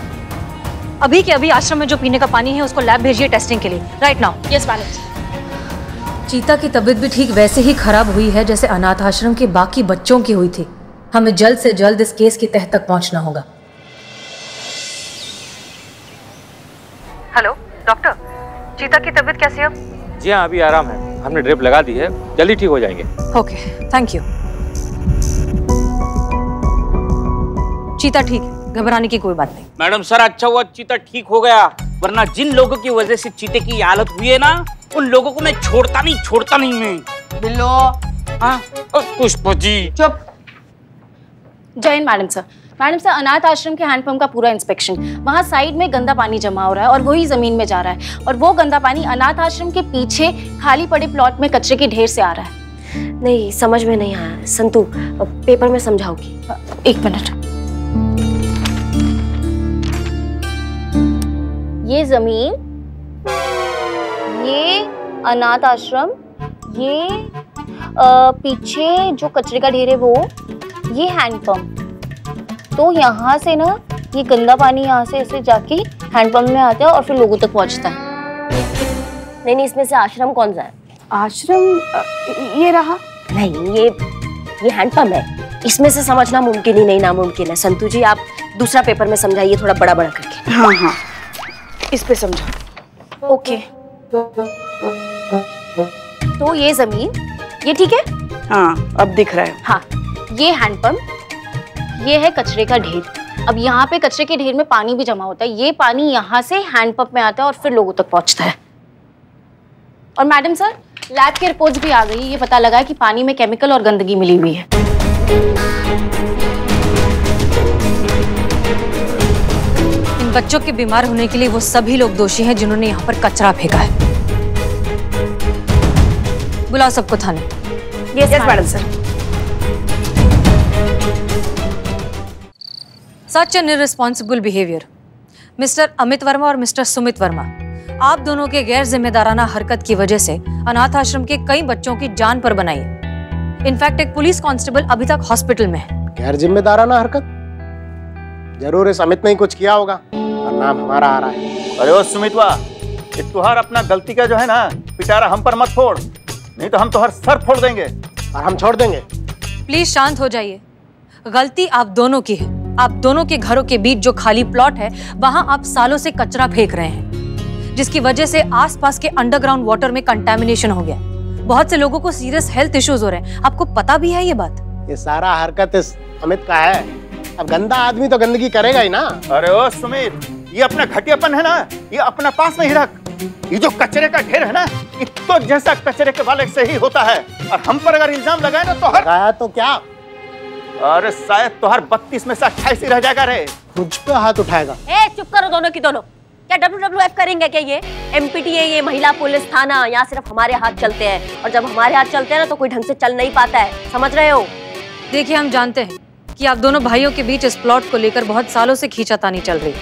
अभी के अभी आश्रम में जो पीने का पानी है उसको लैब भेजिए टेस्टिंग के लिए। राइट नाउ यस मैडम चीता की तबीयत भी ठीक वैसे ही खराब हुई है जैसे अनाथ आश्रम के बाकी बच्चों की हुई थी। हमें जल्द से जल्द इस केस की तह तक पहुँचना होगा। हेलो डॉक्टर चीता की तबीयत कैसी है? जी हाँ अभी आराम है। हमने ड्रिप लगा दी है। जल्दी ठीक हो जाएँगे। ओके थैंक यू चीता ठीक है? घबराने की कोई बात नहीं। मैडम सर अच्छा हुआ चीता ठीक हो गया। वरना जिन लोगों की वजह से चीते की हालत हुई है ना उन लोगों को मैं छोड़ता नहीं छोड़ता नहीं मैं। बिल्लो। हाँ पुष्प जी चुप। Jai Hind madam sir. Madam sir अनाथ आश्रम के हैंडपंप का पूरा इंस्पेक्शन। वहाँ साइड में गंदा पानी जमा हो रहा है और वही ज़मीन में जा रहा है। और वो गंदा पानी अनाथ आश्रम के पीछे खाली पड़े प्लॉट में कचरे के ढेर से आ रहा है। नहीं समझ में नहीं आया। संतु पेपर में समझाओगी। एक मिनट। ये ज़मीन ये अनाथ आश्रम ये अ, पीछे जो कचरे का ढेर है वो ये हैंडपम्प तो यहाँ से ना ये गंदा पानी यहाँ से ऐसे जाके हैंडपंप में आता है और फिर लोगों तक पहुँचता है। नहीं नहीं इसमें से आश्रम कौन सा है? आश्रम ये रहा? नहीं ये ये हैंडपम्प है। इसमें से समझना मुमकिन ही नहीं नामुमकिन है। संतु जी आप दूसरा पेपर में समझाइए थोड़ा बड़ा बड़ा करके। हाँ हाँ। इस पे समझो। ओके। तो ये ज़मीन ये ठीक है? हाँ अब दिख रहा है। हाँ ये हैंडपंप ये है कचरे का ढेर। अब यहाँ पे कचरे के ढेर में पानी भी जमा होता है। ये पानी यहाँ से हैंडपंप में आता है और फिर लोगों तक पहुँचता है। और मैडम सर लैब की रिपोर्ट्स भी आ गई। ये पता लगा है कि पानी में केमिकल और गंदगी मिली हुई है। इन बच्चों के बीमार होने के लिए वो सभी लोग दोषी हैं जिन्होंने यहाँ पर कचरा फेंका है। बुलाओ सबको थाने। Yes madam sir such an irresponsible behaviour mister Amit Verma और मिस्टर सुमित वर्मा आप दोनों के गैर जिम्मेदाराना हरकत की वजह से अनाथ आश्रम के कई बच्चों की जान पर बनाई। इनफैक्ट एक पुलिस कांस्टेबल अभी तक हॉस्पिटल में है। गैर जिम्मेदाराना हरकत? ज़रूर इस अमित ने ही कुछ किया होगा। और नाम हमारा आ रहा है। अरे ओ सुमितवा ये तुहार अपना गलती का जो है ना पिटारा हम पर मत फोड़। नहीं तो हम तुहार सर फोड़ देंगे। और हम छोड़ देंगे। प्लीज़ शांत हो जाइए। गलती आप दोनों की है। आप दोनों के घरों के बीच जो खाली प्लॉट है वहाँ आप सालों से कचरा फेंक रहे हैं। जिसकी वजह से आसपास के अंडरग्राउंड वाटर में कंटेमिनेशन हो गया बहुत से लोगों को सीरियस हेल्थ इश्यूज़ हो रहे हैं। आपको पता भी है ये बात? ये सारा हरकत इस अमित का है। अब गंदा आदमी तो गंदगी करेगा ही ना। अरे ओ सुमित ये अपना घटियापन है ना? ये अपना पास नहीं रख। ये जो कचरे का ढेर है ना ये तो जैसा कचरे के वाले से ही होता है। और हम पर अगर इल्ज़ाम लगाए ना तो हर लगाया तो क्या? अरे शायद तो हर बत्तीस में से अट्ठाईस ही रह जाएगा रे। मुझ पे हाथ उठाएगा। ए चुप करो दोनों की दोनों। क्या डब्ल्यू डब्ल्यू एफ़ करेंगे क्या ये? एमपीटीए ये महिला पुलिस थाना यहाँ सिर्फ़ हमारे हाथ चलते हैं। और जब हमारे हाथ चलते हैं ना तो कोई ढंग से चल नहीं पाता है। समझ रहे हो? देखिए हम जानते हैं। कि आप दोनों भाइयों के बीच इस प्लॉट को लेकर बहुत सालों से खींचातानी चल रही। है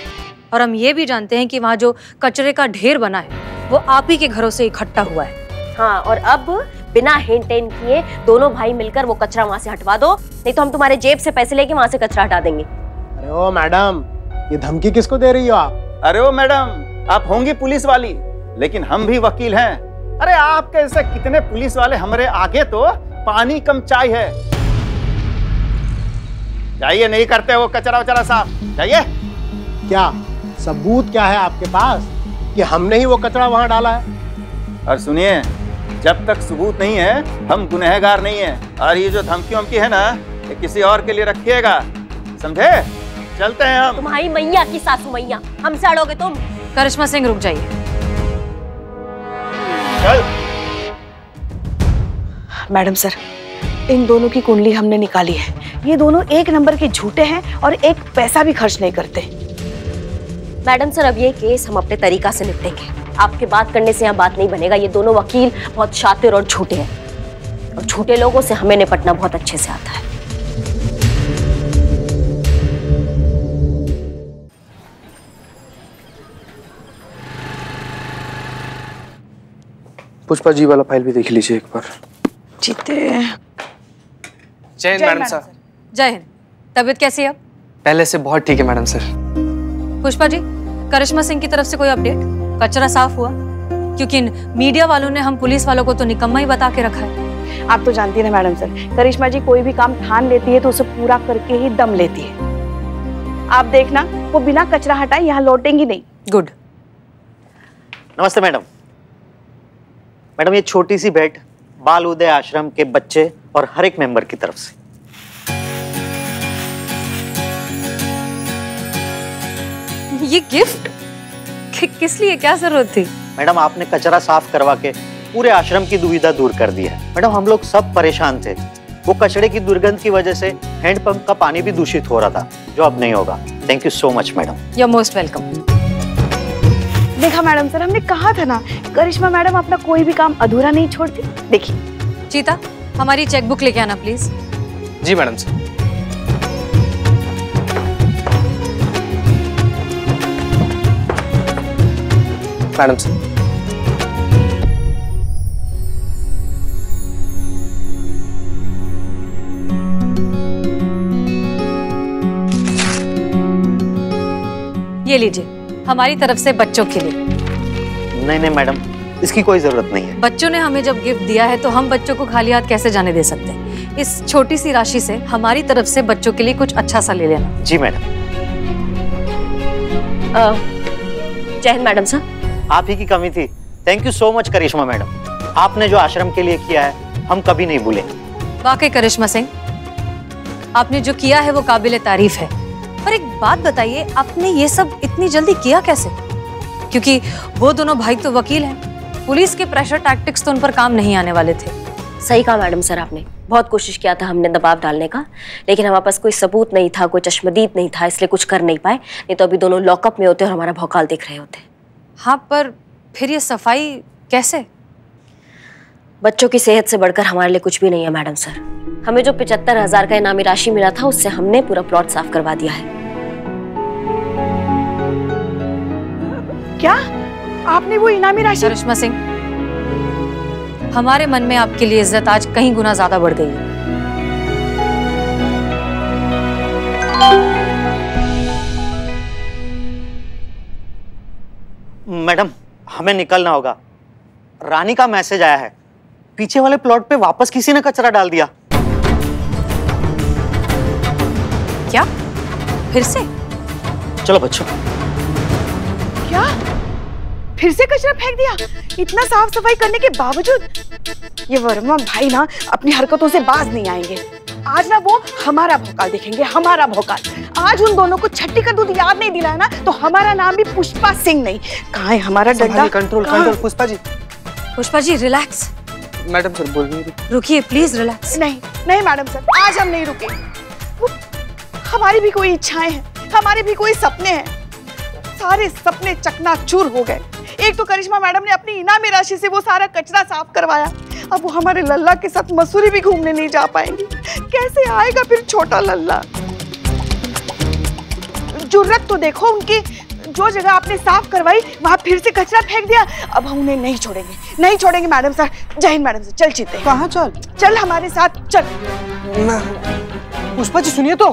और हम ये भी जानते हैं कि वहाँ जो कचरे का ढेर बना है वो आप ही के घरों से इकट्ठा हुआ है। हाँ और अब बिना हेन टेन किए दोनों भाई मिलकर वो कचरा वहाँ से हटवा दो नहीं तो हम तुम्हारे जेब से पैसे लेके वहाँ से कचरा हटा देंगे। अरे ओ मैडम ये धमकी किसको दे रही हो आप? अरे ओ मैडम आप होंगी पुलिस वाली लेकिन हम भी वकील हैं। अरे आप कैसे कितने पुलिस वाले हमारे आगे तो पानी कम चाय है। जाइए नहीं करते वो कचरा वचरा साफ़। जाइए। क्या? सबूत क्या है आपके पास कि हमने ही वो कचरा वहाँ डाला है? और सुनिए जब तक सबूत नहीं है हम गुनहगार नहीं है। और ये जो धमकी वमकी है ना ये किसी और के लिए रखिएगा। समझे? चलते हैं हम। तुम्हारी मैया की सासू मैया हमसे अड़ोगे तुम। करिश्मा सिंह रुक जाइए। चल। मैडम सर इन दोनों की कुंडली हमने निकाली है। ये दोनों एक नंबर के झूठे हैं और एक पैसा भी खर्च नहीं करते। मैडम सर अब ये केस हम अपने तरीका से निपटेंगे। आपके बात करने से यहाँ बात नहीं बनेगा। ये दोनों वकील बहुत शातिर और झूठे हैं। और झूठे लोगों से हमें निपटना बहुत अच्छे से आता है। पुष्पा जी वाला फ़ाइल भी देख लीजिए एक बार। जीते जय हिंद मैडम सर। जय हिंद। तबीयत कैसी है अब? पहले से बहुत ठीक है मैडम सर। पुष्पा जी करिश्मा सिंह की तरफ़ से कोई अपडेट? कचरा साफ़ हुआ? क्योंकि मीडिया वालों ने हम पुलिस वालों को तो निकम्मा ही बता के रखा है। आप तो जानती हैं ना मैडम सर। करिश्मा जी कोई भी काम ठान लेती है तो उसे पूरा करके ही दम लेती है। आप देखना वो बिना कचरा हटाए यहाँ लौटेंगी नहीं। गुड नमस्ते मैडम। मैडम ये छोटी सी भेंट बाल उदय आश्रम के बच्चे और हर एक मेंबर की तरफ़ से। ये गिफ्ट? कि, किस लिए? क्या ज़रूरत थी? मैडम आपने कचरा साफ़ करवा के पूरे आश्रम की दुविधा दूर कर दी है। मैडम हम लोग सब परेशान थे। वो कचड़े की दुर्गंध की वजह से हैंडपंप का पानी भी दूषित हो रहा था जो अब नहीं होगा। Thank you so much madam. You most welcome देखा मैडम सर हमने कहा था ना करिश्मा मैडम अपना कोई भी काम अधूरा नहीं छोड़ती। देखिए। चीता? हमारी चेकबुक लेके आना प्लीज़ जी मैडम सर। Madam sir. ये लीजिए हमारी तरफ़ से बच्चों के लिए। नहीं नहीं मैडम इसकी कोई ज़रूरत नहीं। बच्चों ने हमें जब गिफ्ट दिया है तो हम बच्चों को खाली हाथ कैसे जाने दे सकते हैं? इस छोटी सी राशि से हमारी तरफ़ से बच्चों के लिए कुछ अच्छा सा ले लेना। जी madam. Jai Hind madam sir. आप ही की कमी थी। Thank you so much Karishma madam. आपने जो आश्रम के लिए किया है हम कभी नहीं भूलेंगे वाकई करिश्मा सिंह आपने जो किया है वो काबिल तारीफ़ है। पर एक बात बताइए आपने ये सब इतनी जल्दी किया कैसे? क्योंकि वो दोनों भाई तो वकील हैं। पुलिस के प्रेशर टैक्टिक्स तो उन पर काम नहीं आने वाले थे। सही कहा मैडम सर आपने। बहुत कोशिश किया था हमने दबाव डालने का लेकिन हमारे पास कोई सबूत नहीं था कोई चश्मदीद नहीं था इसलिए कुछ कर नहीं पाए। नहीं तो अभी दोनों लॉकअप में होते और हमारा भौकाल देख रहे होते। हाँ पर फिर ये सफ़ाई कैसे? बच्चों की सेहत से बढ़कर हमारे लिए कुछ भी नहीं है मैडम सर। हमें जो पिचहत्तर हज़ार का इनामी राशि मिला था उससे हमने पूरा प्लॉट साफ़ करवा दिया है। क्या? आपने वो इनामी राशि करिश्मा सिंह हमारे मन में आपके लिए इज़्ज़त आज कहीं गुना ज़्यादा बढ़ गई है। मैडम हमें निकलना होगा। रानी का मैसेज आया है। पीछे वाले प्लॉट पे वापस किसी ने कचरा डाल दिया। क्या? फिर से? चलो बच्चों। क्या? फिर से कचरा फेंक दिया। इतना साफ़ सफ़ाई करने के बावजूद ये वर्मा भाई ना अपनी हरकतों से बाज नहीं आएँगे। आज ना वो हमारा भौकाल देखेंगे हमारा भौकाल। आज उन दोनों को छट्टी का दूध याद नहीं दिलाया ना तो हमारा नाम भी पुष्पा सिंह नहीं। कहा है हमारा डंडा? Control control Pushpa ji. Pushpa ji relax madam sir बोल रही रुकिए प्लीज़ रिलैक्स नहीं नहीं मैडम सर आज हम नहीं रुके। हमारी भी कोई इच्छाएँ हैं हमारे भी कोई सपने हैं। सारे सपने चकनाचूर हो गए। एक तो करिश्मा मैडम ने अपनी इनामी राशि से वो सारा कचरा साफ़ करवाया। अब वो हमारे लल्ला के साथ मसूरी भी घूमने नहीं जा पाएँगी। कैसे आएगा फिर छोटा लल्ला? ज़रूरत तो देखो उनकी जो जगह आपने साफ़ करवाई वहाँ फिर से कचरा फेंक दिया। अब हम उन्हें नहीं छोड़ेंगे। नहीं छोड़ेंगे मैडम सर। जय हिंद मैडम सर। चल चीते कहाँ चल? चल हमारे साथ चल। पुष्पा जी सुनिए तो।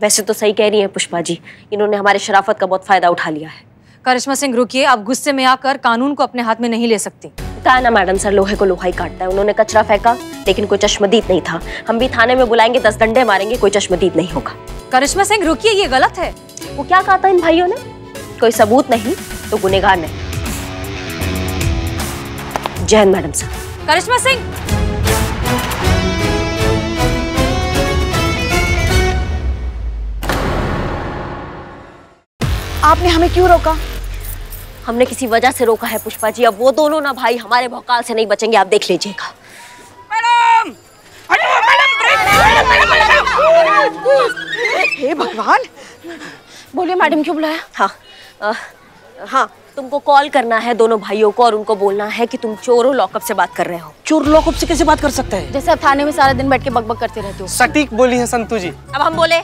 वैसे तो सही कह रही है पुष्पा जी। इन्होंने हमारे शराफत का बहुत फ़ायदा उठा लिया है। करिश्मा सिंह रुकिए। आप गुस्से में आकर कानून को अपने हाथ में नहीं ले सकती। कहा ना मैडम सर लोहे को लोहा ही काटता है। उन्होंने कचरा फेंका लेकिन कोई चश्मदीद नहीं था। हम भी थाने में बुलाएँगे दस डंडे मारेंगे कोई चश्मदीद नहीं होगा। करिश्मा सिंह रुकिए ये गलत है। वो क्या कहा था इन भाइयों ने? कोई सबूत नहीं तो गुनेगार नहीं। Jai Hind madam sir. करिश्मा सिंह। आपने हमें क्यों रोका? हमने किसी वजह से रोका है पुष्पा जी। अब वो दोनों ना भाई हमारे भौकाल से नहीं बचेंगे आप देख लीजिएगा। हे भगवान! बोलिए मैडम क्यों बुलाया? हाँ हाँ तुमको कॉल करना है दोनों भाइयों को और उनको बोलना है कि तुम चोर लॉकअप से बात कर रहे हो। चोर लॉकअप से कैसे बात कर सकते हैं? जैसे आप थाने में सारा दिन बैठ के बकबक करते रहते हो। सटीक बोली है संतु जी। अब हम बोले।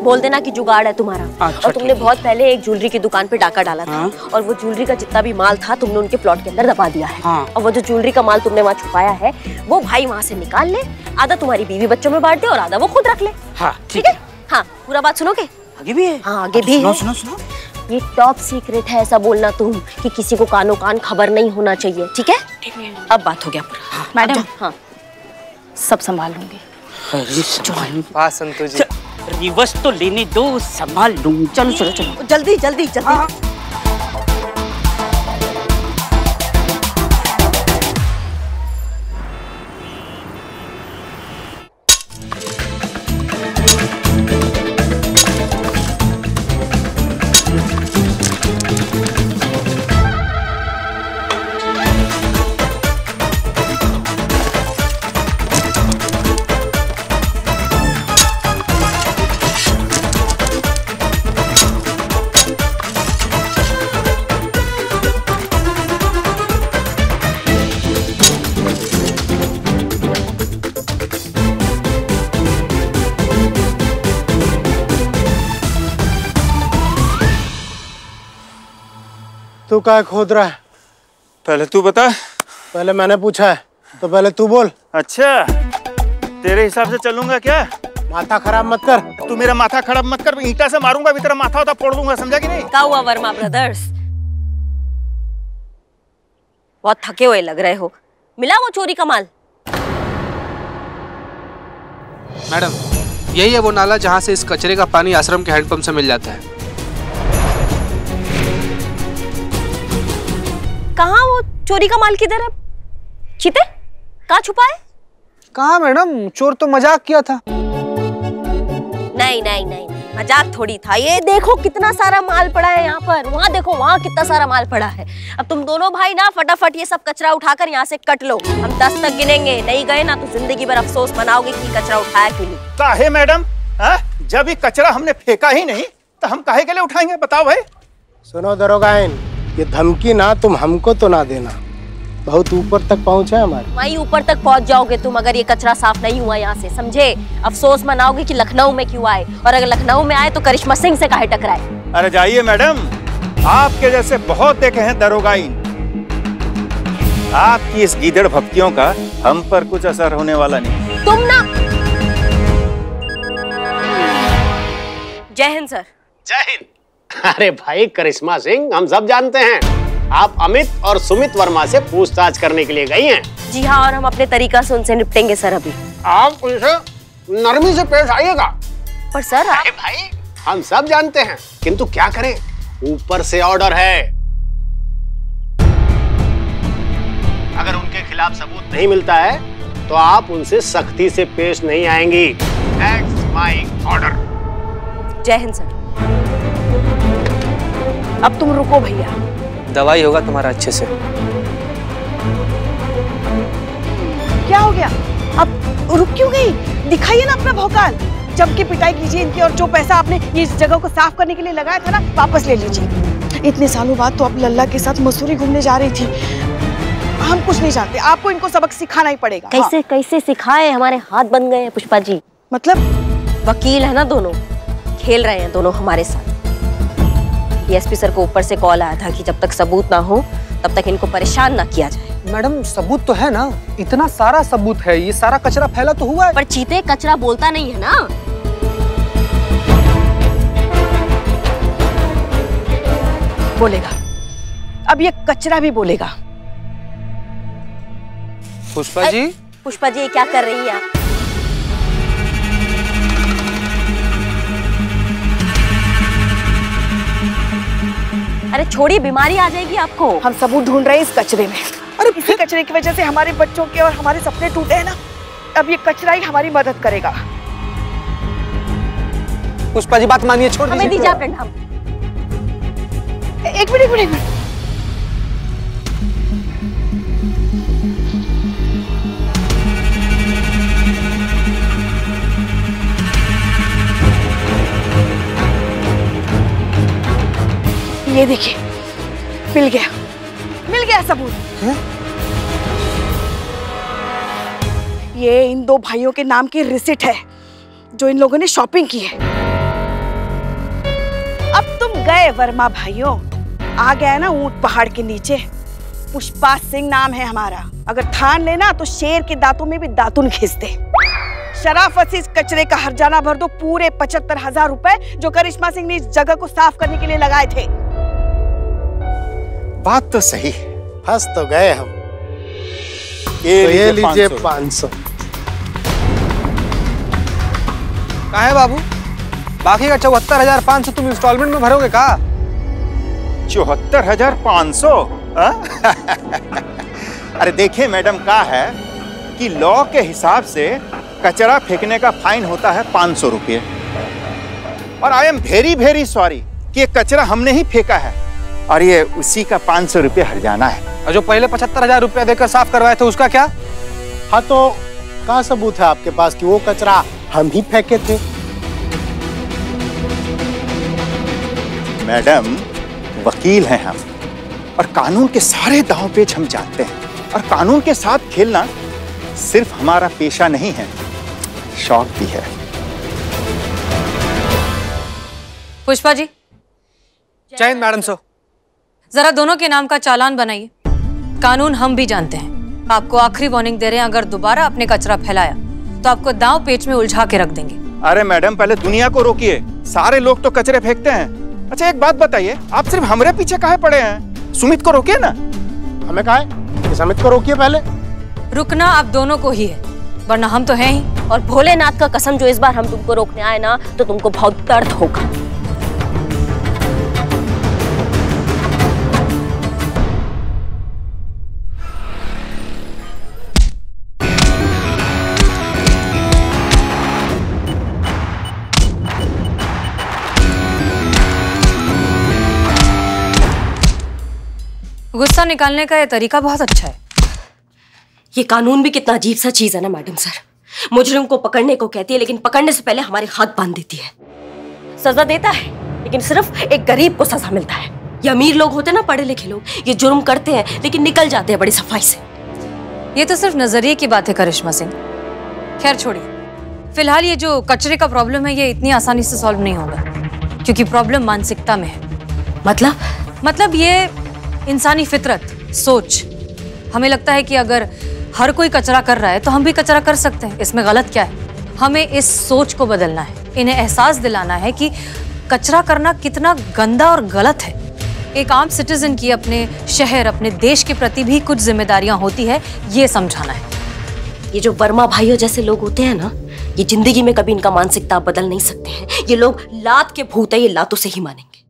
बोल देना कि जुगाड़ है तुम्हारा। अच्छा, और तुमने बहुत पहले एक ज्वेलरी की दुकान पे डाका डाला था। हाँ? और वो ज्वेलरी का जितना भी माल था तुमने उनके प्लॉट के अंदर दबा दिया है। हाँ। और वो जो ज्वेलरी का माल तुमने वहाँ छुपाया है वो भाई वहाँ से निकाल ले। आधा तुम्हारी बीवी बच्चों में बांट दे और आधा वो खुद रख ले। हाँ ठीक है। हाँ? पूरा बात सुनोगे? आगे भी है? हाँ आगे भी है। सुनो सुनो। ये टॉप सीक्रेट है ऐसा बोलना तुम कि किसी को कानो कान खबर नहीं होना चाहिए ठीक है? अब बात हो गया पूरा। मैडम हाँ। सब संभाल लूँगी। अरे संभाल जी रिवर्स तो लेने दो संभाल लूँ। चलो चलो चलो। जल्दी जल्दी जल्दी। तू क्या खोद रहा है? पहले तू बता। पहले मैंने पूछा है तो पहले तू बोल। अच्छा तेरे हिसाब से चलूँगा क्या? माथा खराब मत कर। तू मेरा माथा खराब मत कर ईंटा से मारूँगा भी तेरा माथा होता फोड़ दूँगा समझा कि नहीं? क्या हुआ वर्मा ब्रदर्स? बहुत थके हुए लग रहे हो। मिला वो चोरी का माल? मैडम यही है वो नाला जहाँ से इस कचरे का पानी आश्रम के हैंडपंप से मिल जाता है। कहाँ वो चोरी का माल किधर है? चिते कहाँ छुपा है? कहा मैडम? चोर तो मज़ाक किया था। नहीं नहीं नहीं मज़ाक थोड़ी था। ये देखो कितना सारा माल पड़ा है यहाँ पर। वहाँ देखो वहाँ कितना सारा माल पड़ा है। अब तुम दोनों भाई ना फटाफट ये सब कचरा उठाकर यहाँ से कट लो। हम दस तक गिनेंगे। नहीं गए ना तो ज़िंदगी भर अफसोस मनाओगे कि कचरा उठाया क्यों नहीं। काहे मैडम हाँ? जब ये कचरा हमने फेंका ही नहीं तो हम काहे के लिए उठाएँगे? बताओ भाई। सुनो दरोगाइन ये धमकी ना तुम हमको तो ना देना। बहुत ऊपर तक पहुँचे हमारे। वहीं ऊपर तक पहुँच जाओगे तुम अगर ये कचरा साफ़ नहीं हुआ यहाँ से समझे? अफसोस मनाओगे कि लखनऊ में क्यों आए? और अगर लखनऊ में आए तो करिश्मा सिंह से काहे टकराए? अरे जाइए मैडम आपके जैसे बहुत देखे हैं दरोगाई आपकी इस गीदड़ भक्तियों का हम पर कुछ असर होने वाला नहीं। तुम ना जय हिंद सर। जय हिंद। अरे भाई करिश्मा सिंह हम सब जानते हैं। आप अमित और सुमित वर्मा से पूछताछ करने के लिए गई हैं। जी हाँ और हम अपने तरीका से उनसे निपटेंगे सर अभी। आप उनसे नरमी से पेश आइएगा। पर सर आप... अरे भाई हम सब जानते हैं। किंतु क्या करें? ऊपर से ऑर्डर है। अगर उनके खिलाफ सबूत नहीं मिलता है तो आप उनसे सख्ती से पेश नहीं आएँगी। Order. जय हिंद सर। अब तुम रुको भैया। दवाई होगा तुम्हारा अच्छे से। क्या हो गया? अब रुक क्यों गई? दिखाइए ना अपना भौकाल। जम के पिटाई कीजिए इनकी और जो पैसा आपने इस जगह को साफ़ करने के लिए लगाया था ना वापस ले लीजिए। इतने सालों बाद तो आप लल्ला के साथ मसूरी घूमने जा रही थी। हम कुछ नहीं जानते आपको इनको सबक सिखाना ही पड़ेगा। कैसे हाँ। कैसे सिखाए? हमारे हाथ बन गए हैं पुष्पा जी मतलब? वकील है ना दोनों। खेल रहे हैं दोनों हमारे साथ। एसपी सर को ऊपर से कॉल आया था कि जब तक सबूत ना हो तब तक इनको परेशान ना किया जाए। मैडम सबूत तो है ना? इतना सारा सबूत है ये सारा कचरा फैला तो हुआ है। पर चीते कचरा बोलता नहीं है ना? बोलेगा। अब ये कचरा भी बोलेगा। पुष्पा जी? पुष्पा जी क्या कर रही है आप? अरे छोड़िए बीमारी आ जाएगी आपको। हम सबूत ढूंढ रहे हैं इस कचरे में। अरे इसी कचरे की वजह से हमारे बच्चों के और हमारे सपने टूटे हैं ना। अब ये कचरा ही हमारी मदद करेगा। पुष्पा जी बात मानिए छोड़ हमें दीजिए। अपने एक मिनट एक मिनट। ये देखिए मिल गया। मिल गया सबूत। ये इन दो भाइयों के नाम की रिसिट है जो इन लोगों ने शॉपिंग की है। अब तुम गए वर्मा भाइयों आ गया ना ऊँट पहाड़ के नीचे। पुष्पा सिंह नाम है हमारा। अगर ठान लेना तो शेर के दांतों में भी दातुन घिस दे शराफत से इस कचरे का हरजाना भर दो पूरे पचहत्तर हज़ार रुपए जो करिश्मा सिंह ने इस जगह को साफ़ करने के लिए लगाए थे। बात तो सही है। फंस तो गए हम। ये तो ये लीजिए लीजिए 500 पाँच सौ। कहा है बाबू? बाकी का चौहत्तर हज़ार पाँच सौ तुम इंस्टॉलमेंट में भरोगे का? चौहत्तर हज़ार पाँच सौ? अरे देखिए मैडम का है कि लॉ के हिसाब से कचरा फेंकने का फाइन होता है पाँच सौ रुपये। और I am very very sorry कि ये कचरा हमने ही फेंका है। और ये उसी का पाँच सौ रुपये हर्जाना है। और जो पहले पचहत्तर हज़ार रुपया देकर साफ़ करवाए थे उसका क्या? हाँ तो कहाँ सबूत है आपके पास कि वो कचरा हम ही फेंके थे? मैडम वकील हैं हम और कानून के सारे दांव पेच हम जानते हैं। और कानून के साथ खेलना सिर्फ़ हमारा पेशा नहीं है शौक भी है। पुष्पा जी। जय हिंद मैडम सो। जरा दोनों के नाम का चालान बनाइए। कानून हम भी जानते हैं। आपको आखिरी वार्निंग दे रहे हैं अगर दोबारा आपने कचरा फैलाया तो आपको दांव पेच में उलझा के रख देंगे। अरे मैडम पहले दुनिया को रोकिए। सारे लोग तो कचरे फेंकते हैं। अच्छा एक बात बताइए आप सिर्फ़ हमारे पीछे काहे पड़े हैं? सुमित को रोकिए ना। हमें कहा है समित को रोकिए पहले। रुकना आप दोनों को ही है वरना हम तो हैं ही। और भोलेनाथ का कसम जो इस बार हम तुमको रोकने आए ना तो तुमको बहुत दर्द होगा। गुस्सा निकालने का ये तरीका बहुत अच्छा है। ये कानून भी कितना अजीब सा चीज़ है ना मैडम सर। मुजरिम को पकड़ने को कहती है लेकिन पकड़ने से पहले हमारे हाथ बाँध देती है। सजा देता है लेकिन सिर्फ़ एक गरीब को सजा मिलता है। ये अमीर लोग होते हैं ना पढ़े लिखे लोग ये जुर्म करते हैं लेकिन निकल जाते हैं बड़ी सफ़ाई से। ये तो सिर्फ़ नज़रिए की बात है करिश्मा सिंह। खैर छोड़िए। फ़िलहाल ये जो कचरे का प्रॉब्लम है ये इतनी आसानी से सॉल्व नहीं होगा क्योंकि प्रॉब्लम मानसिकता में है। मतलब? मतलब ये इंसानी फितरत सोच। हमें लगता है कि अगर हर कोई कचरा कर रहा है तो हम भी कचरा कर सकते हैं। इसमें गलत क्या है? हमें इस सोच को बदलना है। इन्हें एहसास दिलाना है कि कचरा करना कितना गंदा और गलत है। एक आम सिटीजन की अपने शहर अपने देश के प्रति भी कुछ जिम्मेदारियाँ होती है ये समझाना है। ये जो वर्मा भाइयों जैसे लोग होते हैं ना ये ज़िंदगी में कभी इनका मानसिकता बदल नहीं सकते हैं। ये लोग लात के भूत है ये लातों से ही मानेंगे।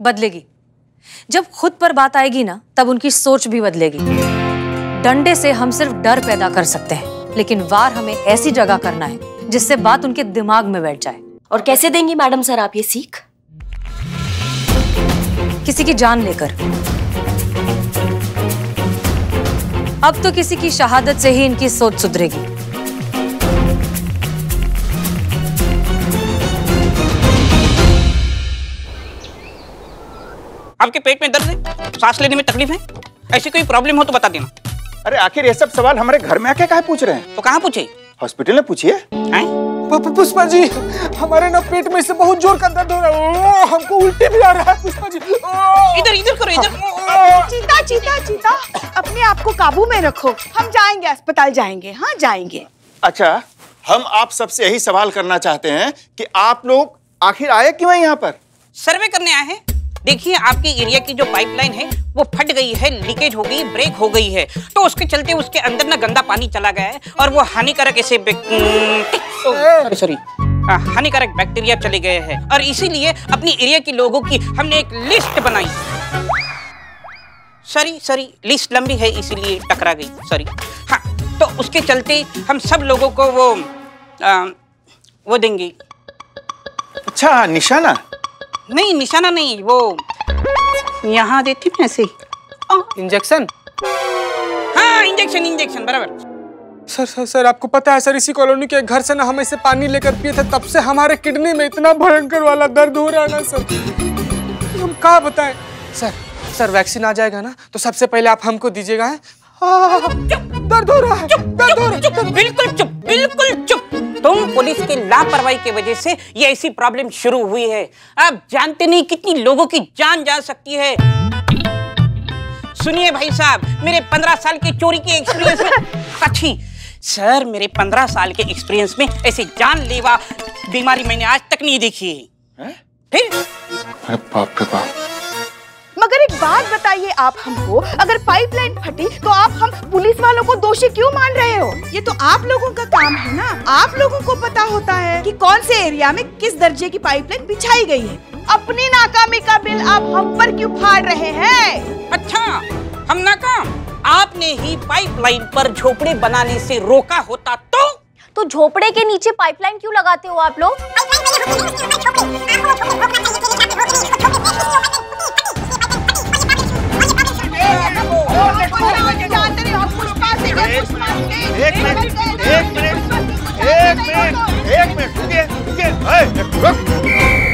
बदलेगी। जब खुद पर बात आएगी ना तब उनकी सोच भी बदलेगी। डंडे से हम सिर्फ़ डर पैदा कर सकते हैं लेकिन वार हमें ऐसी जगह करना है जिससे बात उनके दिमाग में बैठ जाए। और कैसे देंगी मैडम सर आप ये सीख? किसी की जान लेकर। अब तो किसी की शहादत से ही इनकी सोच सुधरेगी। आपके पेट में दर्द है? सांस लेने में तकलीफ़ है? ऐसी कोई प्रॉब्लम हो तो बता देना। अरे आखिर ये सब सवाल हमारे घर में आके काहे पूछ रहे हैं? तो कहाँ पूछे? हॉस्पिटल में पूछिए। पुष्पा जी हमारे ना पेट में से बहुत ज़ोर का दर्द हो रहा है। हमको उल्टी भी आ रहा है पुष्पा जी। इधर इधर करो इधर। चीता चीता चीता अपने आप को काबू में रखो। हम जाएँगे अस्पताल जाएँगे। हाँ जाएँगे। अच्छा हम आप सबसे यही सवाल करना चाहते हैं कि आप लोग आखिर आए क्यों हैं यहाँ पर? सर्वे करने आए हैं। देखिए आपके एरिया की जो पाइपलाइन है वो फट गई है लीकेज हो गई ब्रेक हो गई है। तो उसके चलते उसके अंदर ना गंदा पानी चला गया है और वो हानिकारक ऐसे सॉरी हानिकारक बैक्टीरिया चले गए हैं। और इसीलिए अपनी एरिया के लोगों की हमने एक लिस्ट बनाई। सॉरी सॉरी लिस्ट लंबी है इसीलिए टकरा गई। सॉरी हाँ तो उसके चलते हम सब लोगों को वो आ, वो देंगे। अच्छा निशाना? नहीं निशाना नहीं वो यहाँ देती ना ऐसे इंजेक्शन हाँ। इंजेक्शन इंजेक्शन बराबर। सर सर सर आपको पता है सर इसी कॉलोनी के घर से ना हम ऐसे पानी लेकर पिए थे तब से हमारे किडनी में इतना भयंकर वाला दर्द हो रहा है ना सर। हम कहा बताएँ? सर सर वैक्सीन आ जाएगा ना तो सबसे पहले आप हमको दीजिएगा दर्द हो रहा है दर्द हो रहा है। बिल्कुल चुप बिल्कुल चुप। तुम पुलिस की लापरवाही की वजह से ये ऐसी प्रॉब्लम शुरू हुई है। आप जानते नहीं कितनी लोगों की जान जा सकती है। सुनिए भाई साहब मेरे पंद्रह साल के चोरी के एक्सपीरियंस में अच्छी सर मेरे पंद्रह साल के एक्सपीरियंस में ऐसी जानलेवा बीमारी मैंने आज तक नहीं देखी है। फिर? बाप रे बाप। मगर एक बात बताइए आप हमको अगर पाइपलाइन फटी तो आप हम पुलिस वालों को दोषी क्यों मान रहे हो ये तो आप लोगों का काम है ना आप लोगों को पता होता है कि कौन से एरिया में किस दर्जे की पाइपलाइन बिछाई गई है अपनी नाकामी का बिल आप हम पर क्यों फाड़ रहे हैं अच्छा हम नाकाम आपने ही पाइपलाइन पर झोपड़े बनाने से रोका होता तो तो झोपड़े के नीचे पाइपलाइन क्यों लगाते हो आप लोग एक मिनट एक मिनट एक मिनट एक मिनट रुकिए रुकिए ए,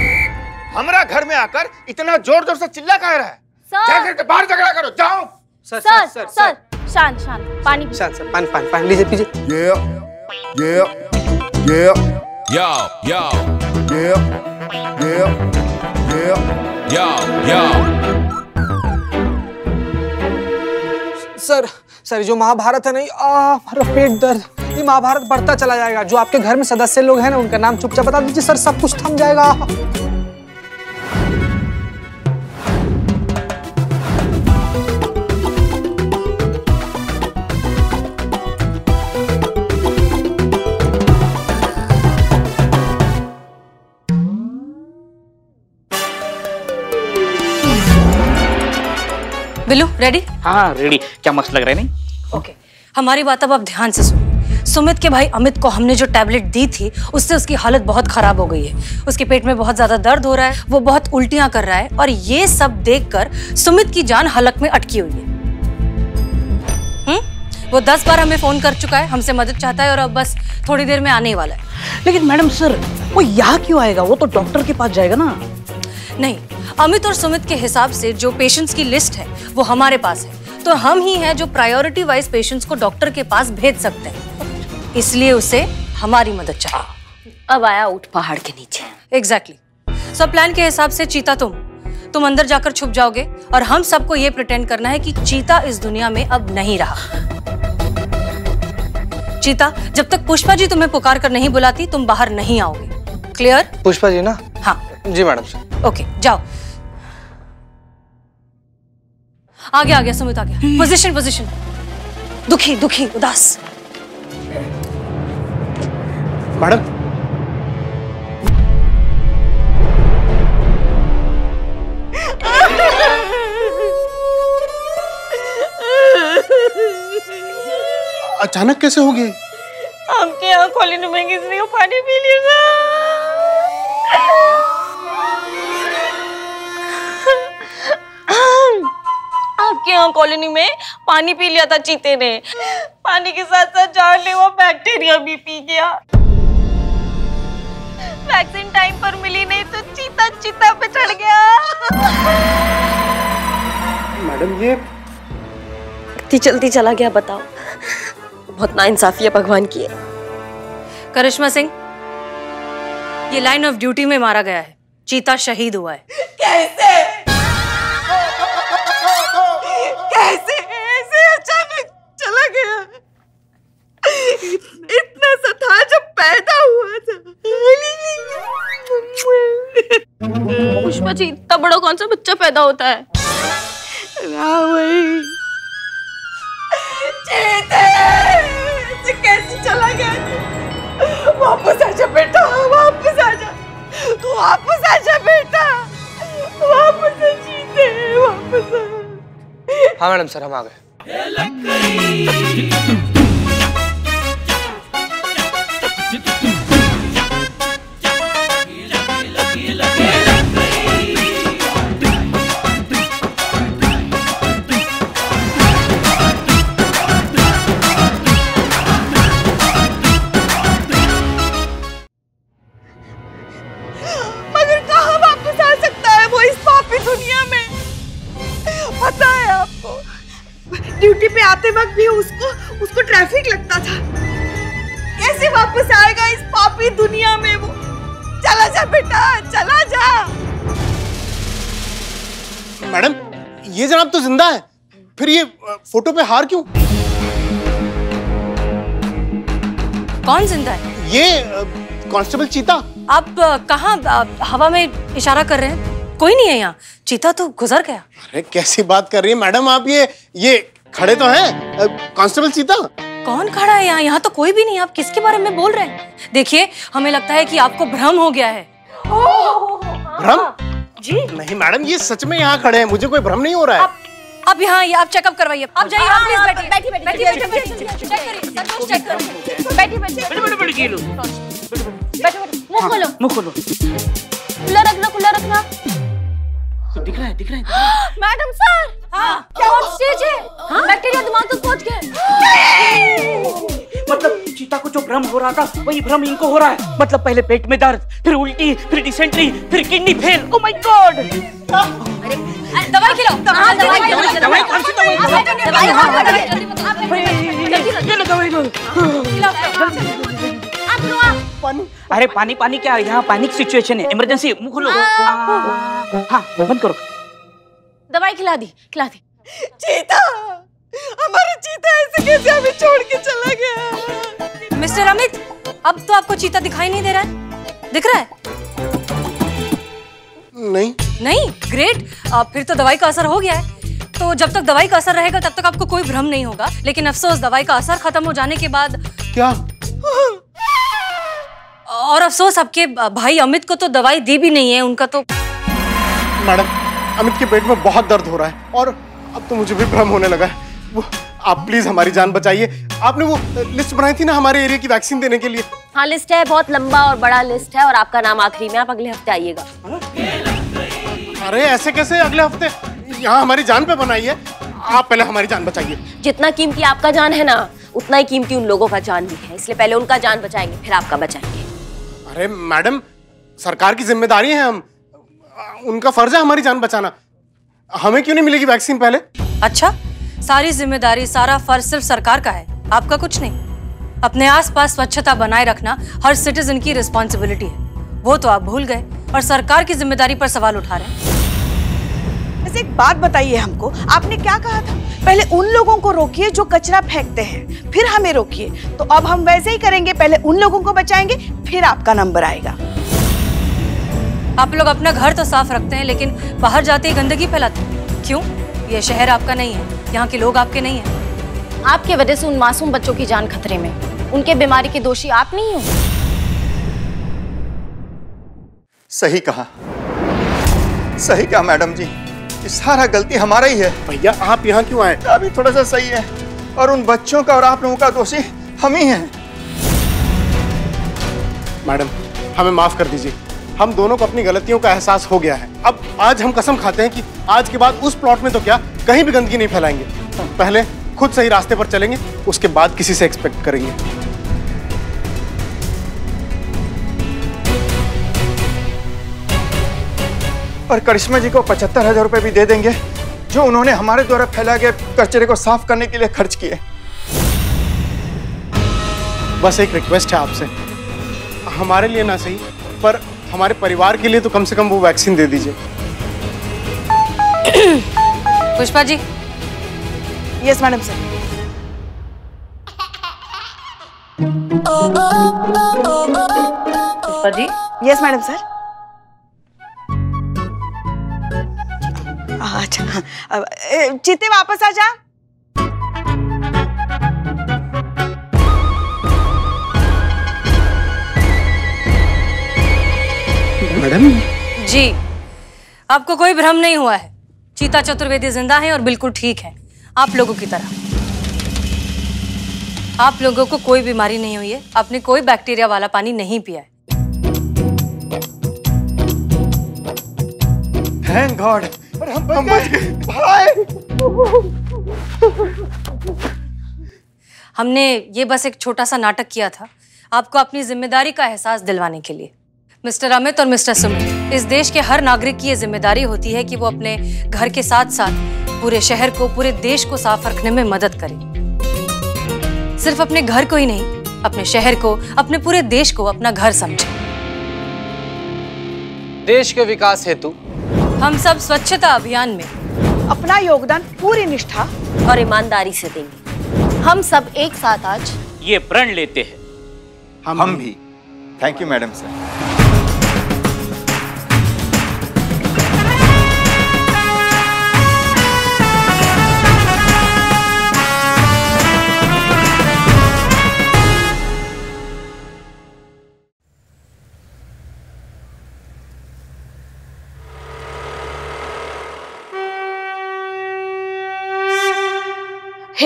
हमरा घर में आकर इतना ज़ोर ज़ोर से चिल्ला कह रहा है जाकर के बाहर झगड़ा करो जाओ सर सर सर शांत शांत पानी पी- सर सर पानी पानी पानी लीजिए पीजिए Yeah. Yeah. Yeah. Yo, yo. Yeah. Yeah. Yeah. Yo, yo. Sir. Sir जो महाभारत है नहीं आ पेट दर्द। ये महाभारत बढ़ता चला जाएगा। जो आपके घर में सदस्य लोग हैं ना, उनका नाम चुपचाप बता दीजिए। सर, सब कुछ थम जाएगा। बिल्लू रेडी हाँ रेडी क्या मस्त लग रहा है नहीं? ओके हमारी बात अब आप ध्यान से सुनो। सुमित के भाई अमित को हमने जो टैबलेट दी थी उससे उसकी हालत बहुत खराब हो गई है। उसके पेट में बहुत ज़्यादा दर्द हो रहा है वो बहुत उल्टियाँ कर रहा है और ये सब देखकर सुमित की जान हलक में अटकी हुई है। हम्म? वो दस बार हमें फ़ोन कर चुका है हमसे मदद चाहता है और अब बस थोड़ी देर में आने ही वाला है। लेकिन मैडम सर वो यहाँ क्यों आएगा? वो तो डॉक्टर के पास जाएगा ना। नहीं अमित और सुमित के हिसाब से जो पेशेंट्स की लिस्ट है वो हमारे पास है। तो हम ही हैं जो प्रायोरिटी वाइज पेशेंट्स को डॉक्टर के पास भेज सकते हैं। इसलिए उसे हमारी मदद चाहिए। अब आया ऊट पहाड़ के नीचे। Exactly exactly. सब प्लान के हिसाब से चीता तुम। तुम अंदर जाकर छुप जाओगे और हम सबको ये प्रिटेंड करना है कि चीता इस दुनिया में अब नहीं रहा। चीता जब तक पुष्पा जी तुम्हें पुकार कर नहीं बुलाती तुम बाहर नहीं आओगे। क्लियर पुष्पा जी ना? हाँ। जी मैडम सर ओके जाओ। आ गया आ गया। सुमित आ गया पोजीशन पोजीशन दुखी दुखी उदास। मैडम अचानक कैसे हो गई आपके यहाँ कॉलोनी में किसी को पानी पी लिया आपके यहाँ कॉलोनी में पानी पी लिया था चीते ने। पानी के साथ साथ जानलेवा बैक्टीरिया भी पी गया। वैक्सीन टाइम पर मिली नहीं तो चीता चीता पे चढ़ गया। मैडम ये इतनी जल्दी चला गया बताओ। बहुत नाइंसाफी है भगवान की। करिश्मा सिंह ये लाइन ऑफ़ ड्यूटी में मारा गया है। चीता शहीद हुआ है। कैसे? कैसे ऐसे अचानक चला गया। इतना सा था जब पैदा हुआ था। पुष्पा जी इतना बड़ा कौन सा बच्चा पैदा होता है? कैसे चला गया? वापस आजा बेटा वापस आजा तू वापस आजा बेटा। वापस जीते वापस आ। हाँ मैडम सर हम आ गए। ड्यूटी पे आते वक्त भी उसको उसको ट्रैफ़िक लगता था। कैसे वापस आएगा इस पापी दुनिया में वो? चला जा बेटा चला जा। मैडम ये जनाब तो ज़िंदा है। फिर ये फ़ोटो पे हार क्यों? कौन ज़िंदा है? ये कांस्टेबल चीता। आप कहाँ हवा में इशारा कर रहे हैं? कोई नहीं है यहाँ। चीता तो गुजर गया। अरे कैसी बात कर रही है मैडम आप ये ये खड़े तो हैं अ, कांस्टेबल चीता कौन खड़ा है यहाँ यहाँ तो कोई भी नहीं आप किसके बारे में बोल रहे हैं देखिए हमें लगता है कि आपको भ्रम हो गया है भ्रम जी नहीं मैडम ये सच में यहाँ खड़े हैं मुझे कोई भ्रम नहीं हो रहा है अब यहाँ ये आप चेकअप करवाइए आप जाइए आप प्लीज़ बैठिए बैठिए बैठिए बैठिए बैठिए चेक करिए सचमुच चेक करिए बैठिए बैठिए बड़े बड़े कीलो बैठो बैठो मुँह खोलो मुँह खोलो खुला रखना खुला रखना दिख रहा है दिख रहा है मैडम सर! हाँ। क्या स्टेज है? बैक्टीरिया दिमाग तक पहुँच गए। मतलब चीता को जो भ्रम हो रहा था वही भ्रम इनको हो रहा है। मतलब पहले पेट में दर्द फिर उल्टी फिर डिसेंट्री फिर kidney fail. Oh my god दवाई खिलाओ। हाँ दवाई खिलाओ। दवाई कौन सी दवाई दवाई हाँ दवाई। ये लो दवाई आप अरे पानी पानी क्या? यहाँ पैनिक सिचुएशन है। इमरजेंसी मुँह खोलो। हाँ। बंद करो। दवाई खिला दी खिला दी। चीता हमारा चीता ऐसे कैसे हमें छोड़ के चला गया? मिस्टर अमित अब तो आपको चीता दिखाई नहीं दे रहा है। दिख रहा है? नहीं। नहीं? ग्रेट फिर तो दवाई का असर हो गया है। तो जब तक दवाई का असर रहेगा तब तक आपको कोई भ्रम नहीं होगा। लेकिन अफसोस दवाई का असर खत्म हो जाने के बाद क्या? और अफसोस आपके भाई अमित को तो दवाई दी भी नहीं है उनका तो मैडम अमित के पेट में बहुत दर्द हो रहा है और अब तो मुझे भी भ्रम होने लगा है। वो आप प्लीज़ हमारी जान बचाइए। आपने वो लिस्ट बनाई थी ना हमारे एरिया की वैक्सीन देने के लिए? हाँ लिस्ट है बहुत लंबा और बड़ा लिस्ट है और आपका नाम आखिरी में आप अगले हफ़्ते आइएगा। अरे ऐसे कैसे अगले हफ़्ते? यहाँ हमारी जान पे बनाई है। आप पहले हमारी जान बचाइए। जितना कीमती आपका जान है ना उतना ही कीमती उन लोगों का जान भी है। इसलिए पहले उनका जान बचाएँगे फिर आपका बचाएँगे। अरे मैडम, सरकार की ज़िम्मेदारी है हम। उनका फ़र्ज़ है हमारी जान बचाना। हमें क्यों नहीं मिलेगी वैक्सीन पहले? अच्छा सारी ज़िम्मेदारी, सारा फ़र्ज़ सिर्फ़ सरकार का है। आपका कुछ नहीं। अपने आसपास स्वच्छता बनाए रखना हर सिटीजन की रिस्पॉन्सिबिलिटी है। वो तो आप भूल गए और सरकार की ज़िम्मेदारी पर सवाल उठा रहे हैं। वैसे एक बात बताइए हमको आपने क्या कहा था? पहले उन लोगों को रोकिए जो कचरा फेंकते हैं फिर हमें रोकिए। तो अब हम वैसे ही करेंगे पहले उन लोगों को बचाएँगे फिर आपका नंबर आएगा। आप लोग अपना घर तो साफ़ रखते हैं लेकिन बाहर जाते ही गंदगी फैलाते हैं। क्यों? ये शहर आपका नहीं है यहाँ के लोग आपके नहीं हैं। आपके वजह से उन मासूम बच्चों की जान खतरे में। उनके बीमारी के दोषी आप नहीं हो। सही कहा। सही कहा मैडम जी। ये सारा गलती हमारा ही है। भैया आप यहाँ क्यों आए? अभी थोड़ा सा सही है। और उन बच्चों का और आप लोगों का दोषी हम ही हैं। मैडम हमें माफ़ कर दीजिए। हम दोनों को अपनी गलतियों का एहसास हो गया है। अब आज हम कसम खाते हैं कि आज के बाद उस प्लॉट में तो क्या कहीं भी गंदगी नहीं फैलाएँगे। पहले खुद सही रास्ते पर चलेंगे उसके बाद किसी से एक्सपेक्ट करेंगे। और करिश्मा जी को पचहत्तर हज़ार रुपए भी दे देंगे जो उन्होंने हमारे द्वारा फैलाए गए कचरे को साफ़ करने के लिए खर्च किए। बस एक रिक्वेस्ट है आपसे। हमारे लिए ना सही पर हमारे परिवार के लिए तो कम से कम वो वैक्सीन दे दीजिए। Pushpa ji. Yes madam sir Pushpa ji? Yes madam sir अच्छा हाँ, चित्ते वापस आ जा। मैडम? जी आपको कोई भ्रम नहीं हुआ है। चीता चतुर्वेदी ज़िंदा है और बिल्कुल ठीक है। आप लोगों की तरह। आप लोगों को कोई बीमारी नहीं हुई है। आपने कोई बैक्टीरिया वाला पानी नहीं पिया है। थैंक गॉड हम बच गए। भाई। हमने ये बस एक छोटा सा नाटक किया था आपको अपनी ज़िम्मेदारी का एहसास दिलवाने के लिए। मिस्टर अमित और मिस्टर सुमित इस देश के हर नागरिक की ये ज़िम्मेदारी होती है कि वो अपने घर के साथ साथ पूरे शहर को पूरे देश को साफ़ रखने में मदद करे। सिर्फ़ अपने घर को ही नहीं अपने शहर को अपने पूरे देश को अपना घर समझे। देश के विकास हेतु हम सब स्वच्छता अभियान में। अपना योगदान पूरी निष्ठा और ईमानदारी से देंगे। हम सब एक साथ आज ये प्रण लेते हैं। हम, हम भी। थैंक यू मैडम सर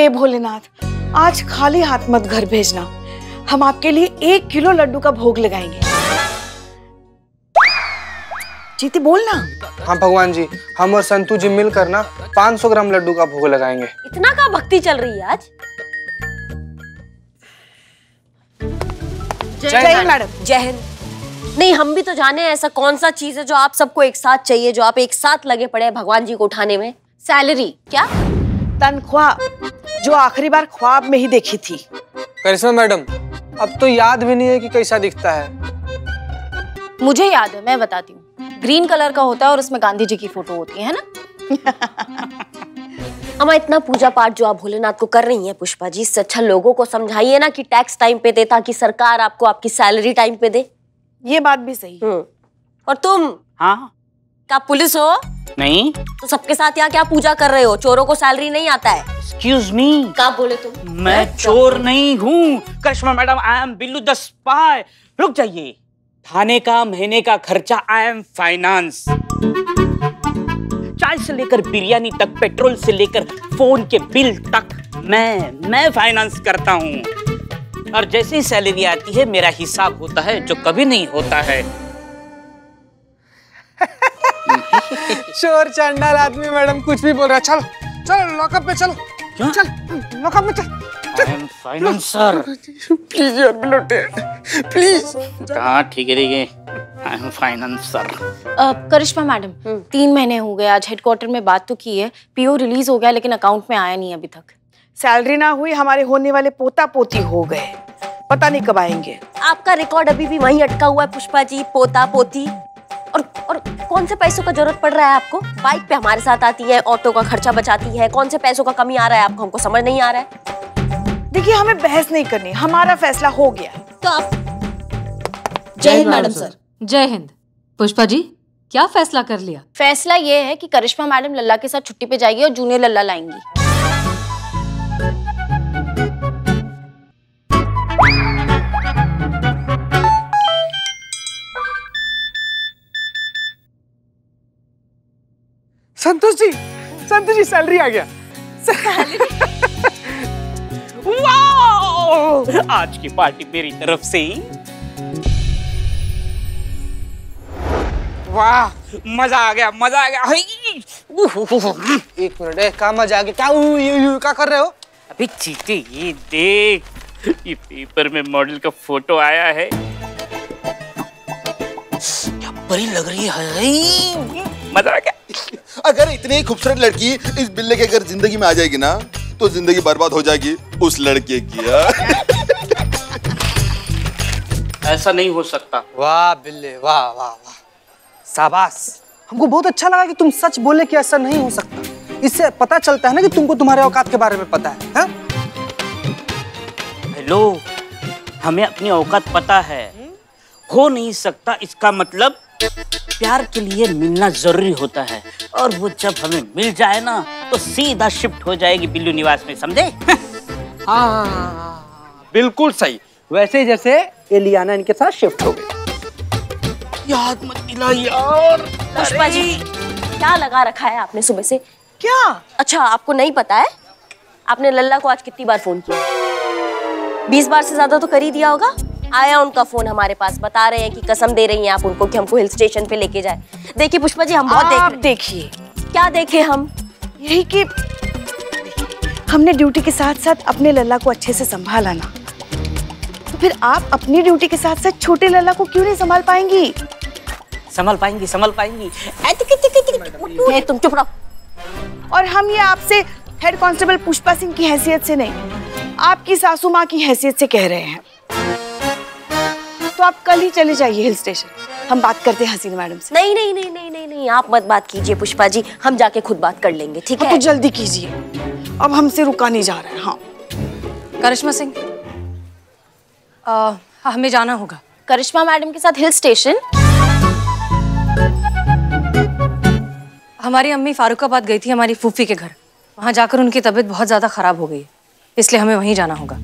हे भोलेनाथ आज खाली हाथ मत घर भेजना। हम आपके लिए एक किलो लड्डू का भोग लगाएँगे। जीती बोलना हाँ भगवान जी हम और संतू जी मिलकर ना 500 ग्राम लड्डू का भोग लगाएँगे। इतना का भक्ति चल रही है आज? जय हिंद मैडम। जय हिंद। नहीं हम भी तो जाने ऐसा कौन सा चीज़ है जो आप सबको एक साथ चाहिए जो आप एक साथ लगे पड़े हैं भगवान जी को उठाने में। सैलरी क्या? तनख्वाह। जो आखिरी बार ख्वाब में ही देखी थी। करिश्मा मैडम अब तो याद भी नहीं है कि कैसा दिखता है। मुझे याद है मैं बताती हूँ। ग्रीन कलर का होता है और उसमें गांधी जी की फ़ोटो होती है ना? अमा इतना पूजा पाठ जो आप भोलेनाथ को कर रही हैं पुष्पा जी इससे अच्छा लोगों को समझाइए ना कि टैक्स टाइम पे दे ताकि सरकार आपको आपकी सैलरी टाइम पे दे। ये बात भी सही और तुम? हाँ। क्या पुलिस हो? नहीं। तो सबके साथ यहाँ क्या पूजा कर रहे हो? चोरों को सैलरी नहीं आता है। एक्सक्यूज मी क्या बोले तुम? मैं चोर नहीं हूँ। Karishma madam I am Billu the spy रुक जाइए। थाने का महीने का खर्चा आई एम फाइनेंस चाय से लेकर बिरयानी तक पेट्रोल से लेकर फ़ोन के बिल तक मैं मैं फाइनेंस करता हूँ। और जैसे ही सैलरी आती है मेरा हिसाब होता है जो कभी नहीं होता है। चोर चंडाल आदमी मैडम कुछ भी बोल रहा है। चल चल लॉकअप पे चल। चल लॉकअप में चल। आई फाइनेंसर प्लीज़ यार बिलोटे प्लीज़ हाँ ठीक है ठीक है। I am financier Karishma madam तीन महीने हो गए आज हेडक्वार्टर में बात तो की है। पीओ रिलीज़ हो गया लेकिन अकाउंट में आया नहीं अभी तक। सैलरी ना हुई हमारे होने वाले पोता पोती हो गए। पता नहीं कब आएँगे। आपका रिकॉर्ड अभी भी वहीं अटका हुआ है पुष्पा जी पोता पोती और और कौन से पैसों का ज़रूरत पड़ रहा है आपको? बाइक पे हमारे साथ आती है ऑटो का खर्चा बचाती है। कौन से पैसों का कमी आ रहा है आपको? हमको समझ नहीं आ रहा है। देखिए हमें बहस नहीं करनी। हमारा फैसला हो गया। तो आप जय हिंद मैडम सर। जय हिंद। पुष्पा जी क्या फैसला कर लिया? फैसला ये है कि करिश्मा मैडम लल्ला के साथ छुट्टी पे जाएगी और जूनियर लल्ला लाएँगी। संतोष जी संतोष जी सैलरी आ गया। आज की पार्टी मेरी तरफ़ से वाह मज़ा आ गया मज़ा आ गया। एक मिनट ए, का मज़ा आ गया। क्या यू, यू, क्या कर रहे हो? अभी चीते ये देख ये पेपर में मॉडल का फ़ोटो आया है। क्या बड़ी लग रही है? मज़ा आ गया। अगर इतनी खूबसूरत लड़की इस बिल्ले के अगर ज़िंदगी में आ जाएगी ना तो ज़िंदगी बर्बाद हो जाएगी उस लड़के की हाँ? ऐसा नहीं हो सकता। वाह बिल्ले वाह वाह वाह। शाबाश। हमको बहुत अच्छा लगा कि तुम सच बोले कि ऐसा नहीं हो सकता। इससे पता चलता है ना कि तुमको तुम्हारे औकात के बारे में पता है हाँ? हेलो हमें अपनी औकात पता है। हो नहीं सकता इसका मतलब प्यार के लिए मिलना ज़रूरी होता है। और वो जब हमें मिल जाए ना तो सीधा शिफ्ट हो जाएगी बिल्लू निवास में समझे? हाँ बिल्कुल सही। वैसे जैसे एलियाना इनके साथ शिफ्ट हो गई याद मत दिला यार। पुष्पा जी क्या लगा रखा है आपने सुबह से? क्या? अच्छा आपको नहीं पता है? आपने लल्ला को आज कितनी बार फ़ोन किया? बीस बार से ज़्यादा तो कर ही दिया होगा? आया उनका फ़ोन हमारे पास बता रहे हैं कि कसम दे रही हैं आप उनको कि हमको हिल स्टेशन पे लेके जाए। देखिए पुष्पा जी हम बहुत देख आप रहे देखिए। क्या देखे हम? यही कि हमने ड्यूटी के साथ साथ अपने लल्ला को अच्छे से संभाला ना। तो फिर आप अपनी ड्यूटी के साथ साथ छोटे लल्ला को क्यों नहीं संभाल पाएँगी? संभल पाएँगी संभल पाएँगी। तुम चुप रहो। और हम ये आपसे हेड कांस्टेबल पुष्पा सिंह की हैसियत से नहीं आपकी सासू माँ की हैसियत से कह रहे हैं। तो आप कल ही चले जाइए हिल स्टेशन। हम बात करते हैं हसीना मैडम से। नहीं नहीं नहीं नहीं नहीं नहीं आप मत बात कीजिए पुष्पा जी। हम जाके खुद बात कर लेंगे ठीक हाँ, है? तो जल्दी कीजिए। अब हमसे रुका नहीं जा रहा है हाँ। करिश्मा सिंह हमें जाना होगा। करिश्मा मैडम के साथ हिल स्टेशन? हमारी अम्मी फारूकाबाद गई थी हमारी फूफी के घर। वहाँ जाकर उनकी तबीयत बहुत ज़्यादा खराब हो गई इसलिए हमें वहीं जाना होगा।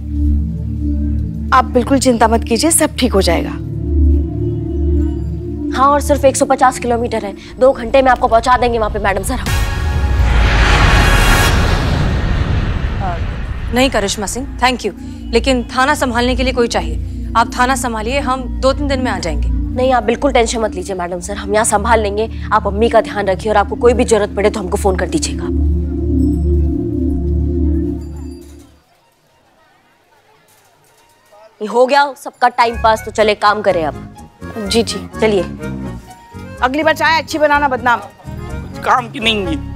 आप बिल्कुल चिंता मत कीजिए सब ठीक हो जाएगा। हाँ और सिर्फ़ 150 किलोमीटर है। दो घंटे में आपको पहुँचा देंगे वहाँ पे मैडम सर। नहीं करिश्मा सिंह थैंक यू लेकिन थाना संभालने के लिए कोई चाहिए। आप थाना संभालिए हम दो तीन दिन में आ जाएँगे। नहीं आप बिल्कुल टेंशन मत लीजिए मैडम सर। हम यहाँ संभाल लेंगे। आप अम्मी का ध्यान रखिए और आपको कोई भी ज़रूरत पड़े तो हमको फ़ोन कर दीजिएगा। हो गया सबका टाइम पास तो चले काम करें अब। जी जी। चलिए। अगली बार चाय अच्छी बनाना बदनाम। काम की नहीं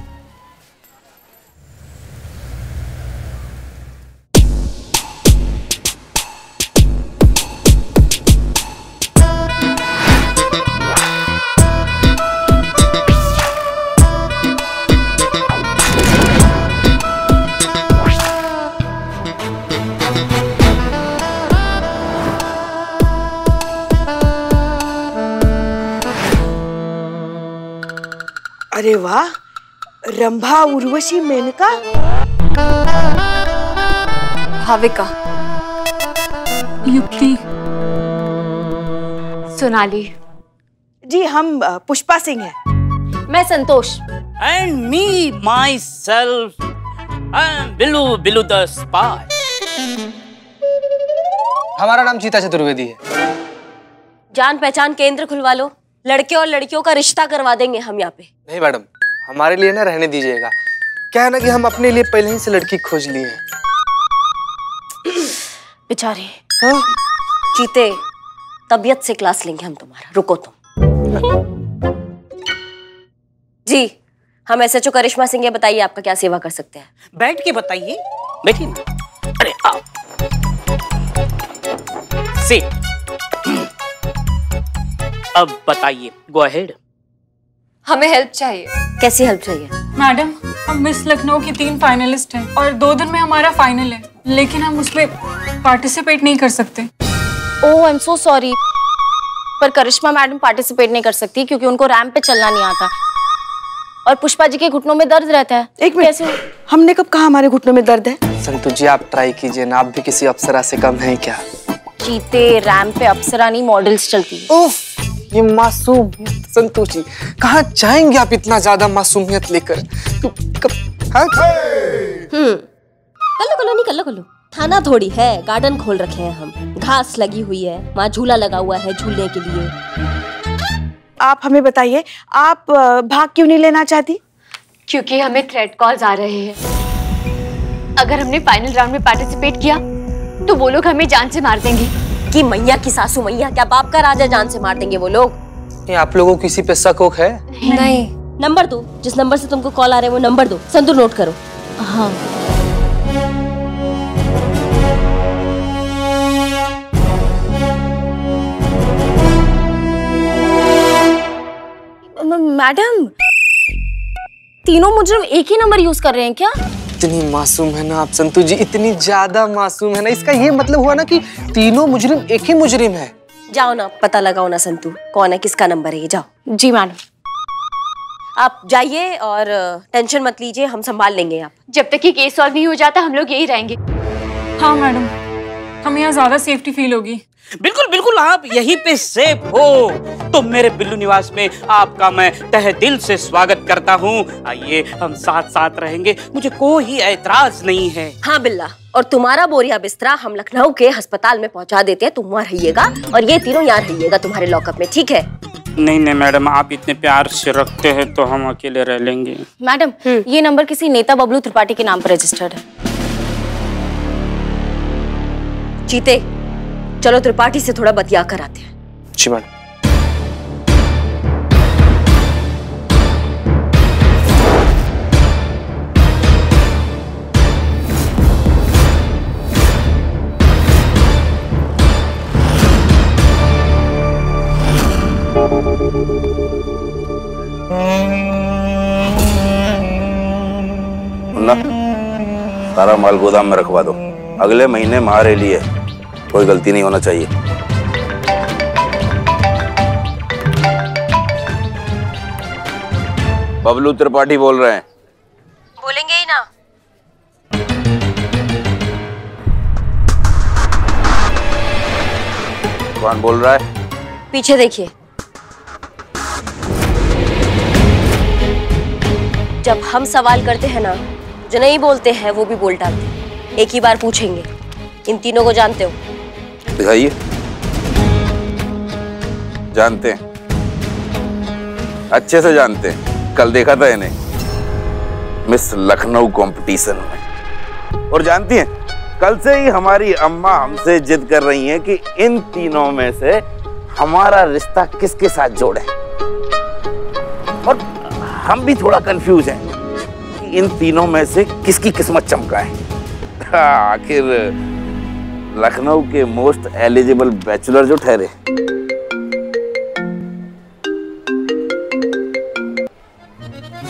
अरे वाह रंभा उर्वशी मेनका? भाविका युक्ति। सोनाली। जी हम पुष्पा सिंह हैं। मैं Santosh. And me myself Billu Billu the spy हमारा नाम चीता चतुर्वेदी है। जान पहचान केंद्र खुलवा लो। लड़के और लड़कियों का रिश्ता करवा देंगे हम यहाँ पे। नहीं मैडम हमारे लिए ना रहने दीजिएगा। क्या है ना कि हम अपने लिए पहले ही से लड़की खोज लिए हैं। बेचारे चीते तबीयत से क्लास लेंगे हम तुम्हारा। रुको तुम। जी हम S H O Karishma Singh है बताइए आपका क्या सेवा कर सकते हैं? बैठ के बताइए। बैठिए अरे आओ। सिट अब बताइए गो अहेड हमें हेल्प चाहिए। कैसी हेल्प चाहिए? मैडम हम मिस लखनऊ की तीन फाइनलिस्ट हैं और दो दिन में हमारा फाइनल है लेकिन हम उसमें पार्टिसिपेट नहीं कर सकते। ओह आई एम सो सॉरी पर करिश्मा मैडम पार्टिसिपेट नहीं कर सकती क्योंकि उनको रैंप पे चलना नहीं आता। और पुष्पा जी के घुटनों में दर्द रहता है। एक मिनट। हमने कब कहा हमारे घुटनों में दर्द है? संतु जी आप ट्राई कीजिए ना आप भी किसी अप्सरा से कम है क्या? चीते रैंप पे अप्सरा नहीं मॉडल्स चलती है। उफ ये मासूम संतु जी कहाँ जाएँगे आप इतना ज़्यादा मासूमियत लेकर? तो कब हाँ? हम्म। कल्लो कल्लो नहीं कल्लो कल्लो। थाना थोड़ी है गार्डन खोल रखे हैं हम। घास लगी हुई है वहाँ झूला लगा हुआ है झूलने के लिए। आप हमें बताइए आप भाग क्यों नहीं लेना चाहती? क्योंकि हमें थ्रेड कॉल्स आ रहे हैं। अगर हमने फाइनल राउंड में पार्टिसिपेट किया तो वो लोग हमें जान से मार देंगे। कि मैया की सासू मैया क्या बाप का राजा जान से मार देंगे वो लोग? ये आप लोगों को किसी पे शक वक है? नहीं। नंबर दो जिस नंबर से तुमको कॉल आ रहे हैं वो नंबर दो। संतूर नोट करो। हाँ। मैडम तीनों मुजरिम एक ही नंबर यूज़ कर रहे हैं क्या? इतनी मासूम है ना आप संतु जी इतनी ज़्यादा मासूम है ना। इसका ये मतलब हुआ ना कि तीनों मुजरिम एक ही मुजरिम है। जाओ ना पता लगाओ ना संतु कौन है किसका नंबर है ये जाओ। जी मैडम। आप जाइए और टेंशन मत लीजिए हम संभाल लेंगे आप। जब तक ये केस सॉल्व नहीं हो जाता हम लोग यही रहेंगे। हाँ मैडम हमें यहाँ ज़्यादा सेफ्टी फील होगी। बिल्कुल बिल्कुल आप यहीं पे सेफ़ हो। तो मेरे बिल्लू निवास में आपका मैं तहे दिल से स्वागत करता हूँ। आइए हम साथ साथ रहेंगे। मुझे कोई ऐतराज नहीं है। हाँ बिल्ला और तुम्हारा बोरिया बिस्तरा हम लखनऊ के अस्पताल में पहुँचा देते हैं। तुम वहाँ रहिएगा और ये तीनों यहाँ रहिएगा तुम्हारे लॉकअप में ठीक है? नहीं नहीं मैडम आप इतने प्यार से रखते हैं तो हम अकेले रह लेंगे। मैडम ये नंबर किसी नेता बबलू त्रिपाठी के नाम पर रजिस्टर्ड है। चीते चलो त्रिपाठी से थोड़ा बतिया कर आते हैं। जी मैडम। सारा माल गोदाम में रखवा दो। अगले महीने महारेली है। कोई गलती नहीं होना चाहिए। बबलू त्रिपाठी बोल रहे हैं। बोलेंगे ही ना। कौन बोल रहा है? पीछे देखिए। जब हम सवाल करते हैं ना जो नहीं बोलते हैं वो भी बोल डालते एक ही बार पूछेंगे। इन तीनों को जानते हो? दिखाइए जानते हैं। अच्छे से जानते हैं। कल देखा था इन्हें। मिस लखनऊ कंपटीशन में। और जानती हैं, कल से ही हमारी अम्मा हमसे जिद कर रही हैं कि इन तीनों में से हमारा रिश्ता किसके साथ जोड़े। और हम भी थोड़ा कंफ्यूज हैं कि इन तीनों में से किसकी किस्मत चमका है आखिर लखनऊ के मोस्ट एलिजिबल बैचलर जो ठहरे।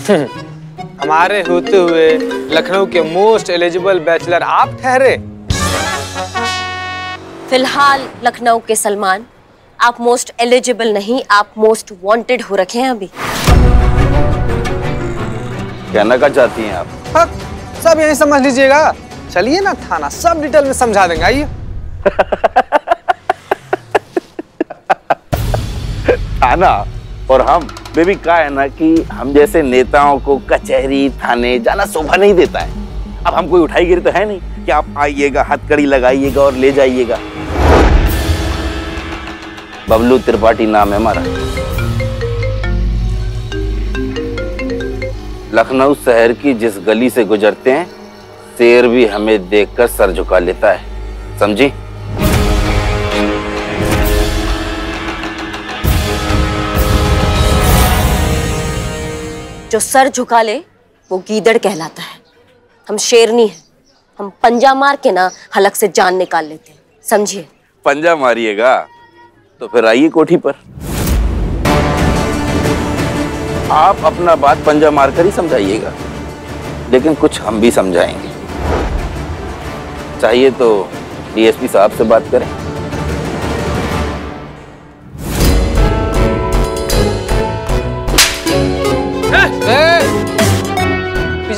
हमारे होते हुए लखनऊ के मोस्ट एलिजिबल बैचलर आप ठहरे। फ़िलहाल लखनऊ के सलमान आप मोस्ट एलिजिबल नहीं आप मोस्ट वांटेड हो रखे हैं अभी। कहना क्या चाहती हैं आप? हाँ, सब यही समझ लीजिएगा। चलिए ना थाना सब डिटेल में समझा देंगे आइए। थाना और हम, बेबी का है ना कि हम जैसे नेताओं को कचहरी, थाने जाना शोभा नहीं देता है। अब हम कोई उठाई गिरी तो है नहीं कि आप आइएगा, हथकड़ी लगाइएगा और ले जाइएगा। बबलू त्रिपाठी नाम है हमारा। लखनऊ शहर की जिस गली से गुजरते हैं, शेर भी हमें देखकर सर झुका लेता है। समझी? जो सर झुका ले, वो गीदड़ कहलाता है। हम शेरनी हैं। हम पंजा मार के ना हलक से जान निकाल लेते हैं। समझिए? पंजा मारिएगा तो फिर आइए कोठी पर। आप अपना बात पंजा मारकर ही समझाइएगा, लेकिन कुछ हम भी समझाएँगे। चाहिए तो डीएसपी साहब से बात करें।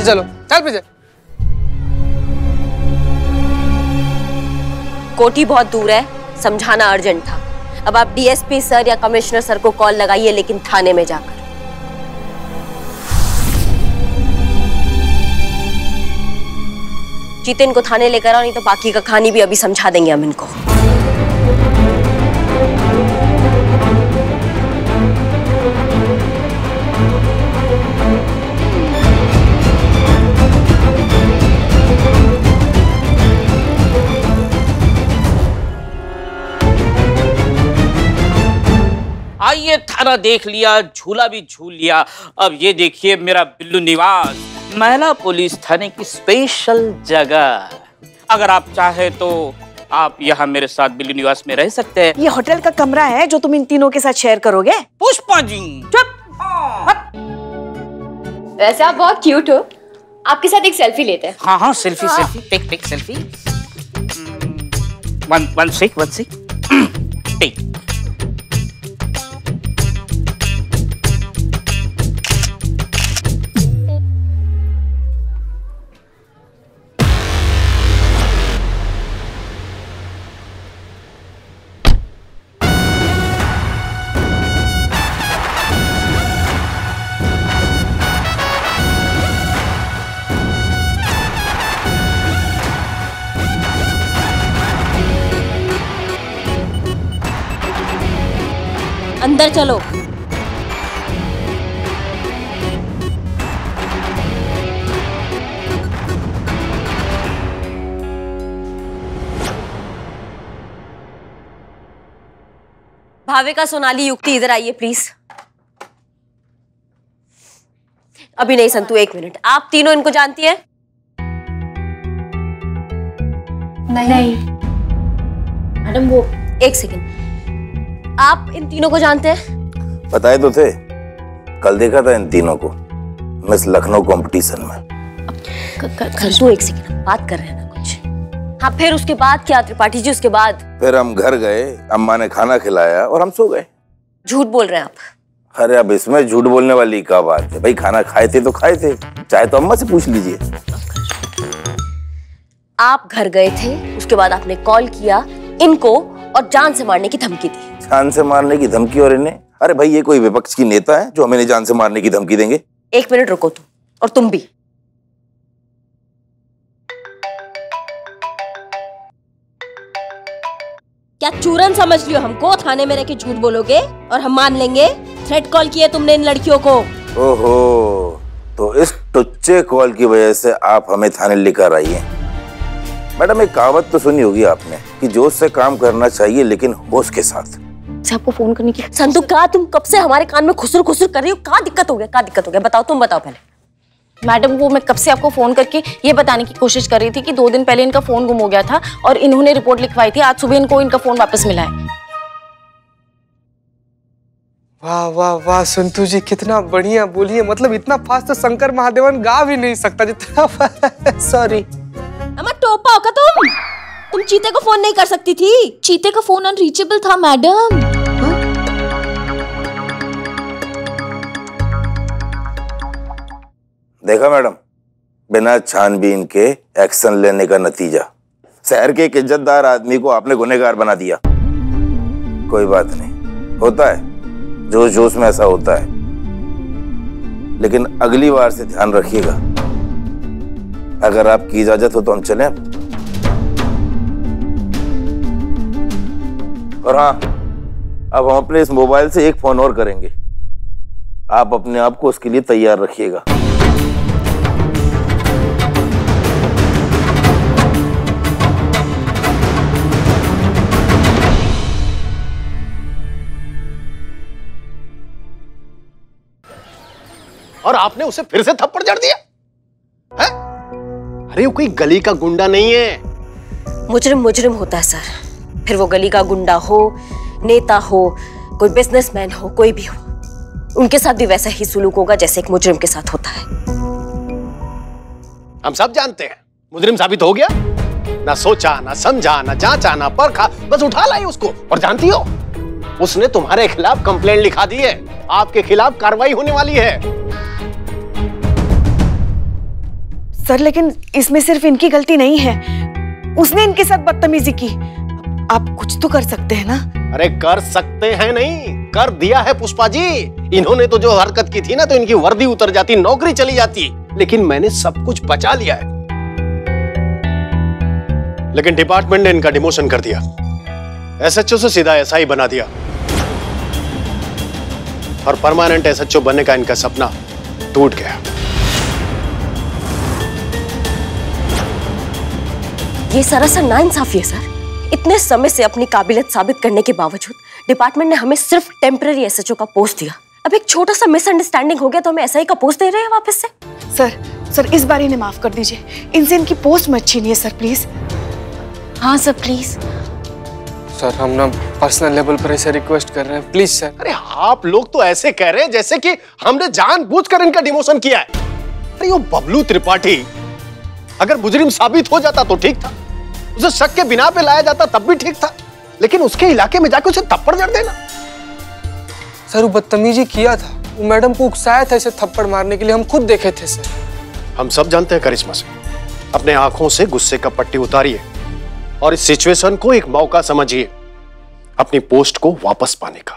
पीछे चलो। चल पीछे। कोठी बहुत दूर है। समझाना अर्जेंट था। अब आप डीएसपी सर या कमिश्नर सर को कॉल लगाइए, लेकिन थाने में जाकर। जितिन को थाने लेकर आओ, नहीं तो बाकी का कहानी भी अभी समझा देंगे हम इनको। आइए थाना देख लिया झूला भी झूल लिया। अब ये देखिए मेरा बिल्लू निवास महिला पुलिस थाने की स्पेशल जगह। अगर आप चाहे तो आप यहाँ मेरे साथ बिल्लू निवास में रह सकते हैं। ये होटल का कमरा है जो तुम इन तीनों के साथ शेयर करोगे? पुष्पा जी। चुप। वैसे आप बहुत क्यूट हो। आपके साथ एक सेल्फी लेते हैं। हाँ हाँ selfie selfie take take selfie one one six one six take अंदर चलो। भावे का सोनाली युक्ति इधर आइए प्लीज़ अभी नहीं संतु एक मिनट। आप तीनों इनको जानती है? नहीं। मैडम वो एक सेकंड। आप इन तीनों को जानते हैं? बताए तो थे। कल देखा था इन तीनों को। मिस लखनऊ कंपटीशन में। संतू एक सेकंड बात कर रहे हैं ना कुछ। हाँ फिर उसके बाद क्या त्रिपाठी जी उसके बाद? फिर हम घर गए अम्मा ने खाना खिलाया और हम सो गए। झूठ बोल रहे हैं आप। अरे अब इसमें झूठ बोलने वाली क्या बात है? भाई खाना खाए थे तो खाए थे। चाहे तो अम्मा से पूछ लीजिए। आप घर गए थे उसके बाद आपने कॉल किया इनको और जान से मारने की धमकी दी। जान से मारने की धमकी और इन्हें? अरे भाई ये कोई विपक्ष की नेता है जो हमें जान से मारने की धमकी देंगे? एक मिनट रुको तुम और तुम भी। क्या चूरन समझ लियो हमको? थाने में रह के झूठ बोलोगे और हम मान लेंगे? थ्रेट कॉल किया तुमने इन लड़कियों को। ओहो तो इस टुच्चे कॉल की वजह से आप हमें थाने लेकर आई हैं मैडम एक कहावत तो सुनी होगी आपने कि जोश से काम करना चाहिए लेकिन होश के साथ। आपको फ़ोन करने की संतु का तुम कब से हमारे कान में खुसर खुसर कर रही हो? का दिक्कत हो गया? का दिक्कत हो गया? बताओ तुम बताओ पहले। मैडम वो मैं कब से आपको फ़ोन करके ये बताने की कोशिश कर रही थी कि दो दिन पहले इनका फ़ोन गुम हो गया था और इन्होंने रिपोर्ट लिखवाई थी। आज सुबह इनको इनका फ़ोन वापस मिला है। वाह वाह वाह संतू जी कितना बढ़िया बोलिए मतलब इतना फास्ट तो शंकर महादेवन गा भी नहीं सकता जितना सॉरी टोपा होगा तुम तुम चीते को फ़ोन नहीं कर सकती थी। चीते का फ़ोन अनरीचेबल था, मैडम। देखा, मैडम, बिना छानबीन के एक्शन लेने का नतीजा। शहर के एक इज्जतदार आदमी को आपने गुनेगार बना दिया। कोई बात नहीं। होता है। जोश जोश में ऐसा होता है। लेकिन अगली बार से ध्यान रखिएगा। अगर आपकी इजाज़त हो तो हम चलें। और हाँ अब हम अपने इस मोबाइल से एक फ़ोन और करेंगे आप अपने आप को उसके लिए तैयार रखिएगा और आपने उसे फिर से थप्पड़ जड़ दिया? अरे वो कोई गली का गुंडा नहीं है। मुजरिम मुजरिम होता है सर। फिर वो गली का गुंडा हो नेता हो कोई बिजनेसमैन हो कोई भी हो उनके साथ भी वैसा ही सुलूक होगा जैसे एक मुजरिम के साथ होता है। हम सब जानते हैं मुजरिम साबित हो गया। ना सोचा ना समझा ना जांचा ना परखा बस उठा लाई उसको। और जानती हो उसने तुम्हारे खिलाफ कंप्लेंट लिखा दी है। आपके खिलाफ कार्रवाई होने वाली है। सर, लेकिन इसमें सिर्फ़ इनकी गलती नहीं है। उसने इनके साथ बदतमीजी की। आप कुछ तो कर सकते हैं ना? अरे, कर सकते हैं नहीं। कर दिया है पुष्पा जी। इन्होंने तो जो हरकत की थी ना तो इनकी वर्दी उतर जाती, नौकरी चली जाती। लेकिन मैंने सब कुछ बचा लिया है। लेकिन डिपार्टमेंट ने इनका डिमोशन कर दिया। एसएचओ से सीधा एसआई बना दिया। और परमानेंट एसएचओ बनने का इनका सपना टूट गया। ये सरासर नाइंसाफी है सर। इतने समय से अपनी काबिलियत साबित करने के बावजूद डिपार्टमेंट ने हमें सिर्फ़ टेम्पररी एसएचओ का पोस्ट दिया। अब एक छोटा सा मिसअंडरस्टैंडिंग हो गया तो हमें एसआई का पोस्ट दे रहे हैं वापस से। सर सर इस बार इन्हें माफ़ कर दीजिए। इनसे इनकी पोस्ट मत छीनिए सर प्लीज़। हाँ सर प्लीज़। सर हम ना पर्सनल लेवल पर ऐसे रिक्वेस्ट कर रहे हैं। Please sir. अरे आप लोग तो ऐसे कह रहे हैं जैसे कि हमने जानबूझकर इनका डिमोशन किया है। अरे वो बबलू त्रिपाठी अगर मुजरिम साबित हो जाता तो ठीक था। उसे शक के बिना पे लाया जाता तब भी ठीक था। लेकिन उसके इलाके में जाके उसे थप्पड़ जड़ देना। सर वो बदतमीजी किया था। वो मैडम को उकसाया था इसे थप्पड़ मारने के लिए। हम खुद देखे थे सर। हम सब जानते हैं करिश्मा से। अपने आँखों से गुस्से का पट्टी उतारिए और इस सिचुएशन को एक मौका समझिए। अपनी पोस्ट को वापस पाने का।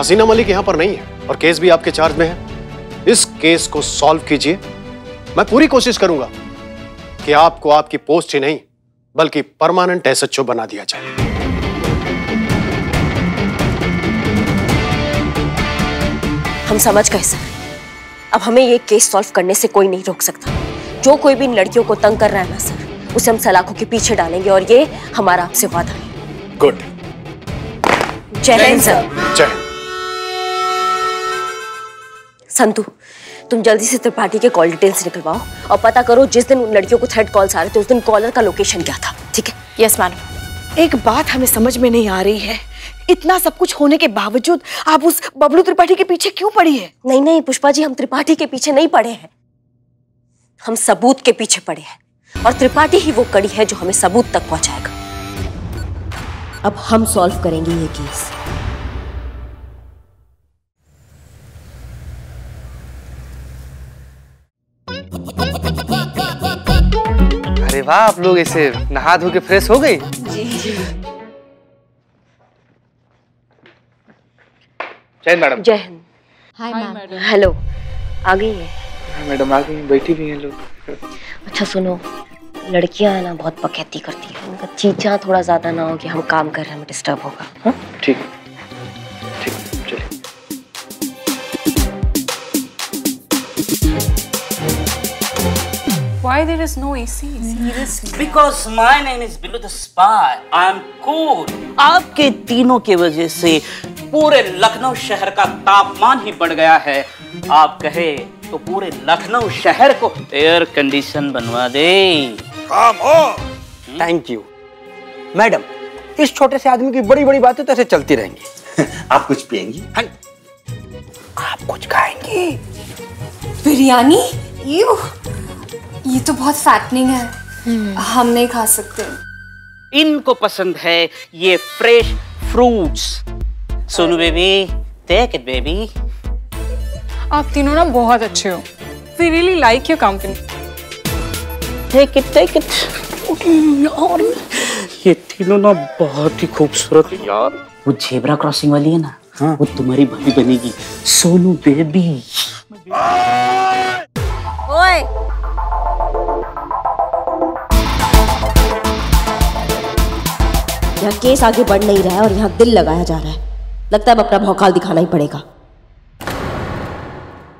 हसीना मलिक यहाँ पर नहीं है और केस भी आपके चार्ज में है। इस केस को सॉल्व कीजिए। मैं पूरी कोशिश करूँगा कि आपको आपकी पोस्ट ही नहीं बल्कि परमानेंट एसएचओ बना दिया जाए। हम समझ गए सर। अब हमें ये केस सॉल्व करने से कोई नहीं रोक सकता। जो कोई भी इन लड़कियों को तंग कर रहा है ना सर उसे हम सलाखों के पीछे डालेंगे और ये हमारा आपसे वादा है। गुड। जय हिंद सर। जय संतु तुम जल्दी से त्रिपाठी के कॉल डिटेल्स निकलवाओ और पता करो जिस दिन उन लड़कियों को थ्रेड कॉल्स आ रहे थे उस दिन कॉलर का लोकेशन क्या था ठीक है? यस मैडम एक बात हमें समझ में नहीं आ रही है। इतना सब कुछ होने के बावजूद आप उस बबलू त्रिपाठी के पीछे क्यों पड़ी है? नहीं नहीं पुष्पा जी हम त्रिपाठी के पीछे नहीं पड़े हैं। हम सबूत के पीछे पड़े हैं और त्रिपाठी ही वो कड़ी है जो हमें सबूत तक पहुंचाएगा। अब हम सॉल्व करेंगे ये केस अरे वाह आप लोग ऐसे नहा धो के फ्रेश हो गई? जय madam. Jai Hind. Hi ma'am hello आ गई है? हाँ, मैडम आ गई बैठी भी हैं लोग। अच्छा सुनो। लड़कियाँ है ना बहुत पकैती करती है। उनका चीचा थोड़ा ज़्यादा ना हो कि हम काम कर रहे हैं हमें डिस्टर्ब होगा। हाँ? ठीक। है Why there is no AC? Seriously. Because my name is Billu the Spy. I am cool. आपके तीनों की वजह से पूरे लखनऊ शहर का तापमान ही बढ़ गया है। आप कहे तो पूरे लखनऊ शहर को एयर कंडीशन बनवा दे। थैंक यू मैडम इस छोटे से आदमी की बड़ी बड़ी बातें तो ऐसे चलती रहेंगी। आप कुछ पियेंगी? आप कुछ खाएँगी? बिरयानी? यू तो बहुत फैटनिंग है। हम नहीं खा सकते। इनको पसंद है ये fresh fruits Sonu baby take it baby आप तीनों ना बहुत अच्छे हो। We really like your company take it take it यार ये तीनों ना बहुत ही खूबसूरत है यार। वो जेब्रा क्रॉसिंग वाली है ना हाँ। वो तुम्हारी भाभी बनेगी। सोनू बेबी ओए यहाँ केस आगे बढ़ नहीं रहा है और यहाँ दिल लगाया जा रहा है। लगता है अब अपना भौकाल दिखाना ही पड़ेगा।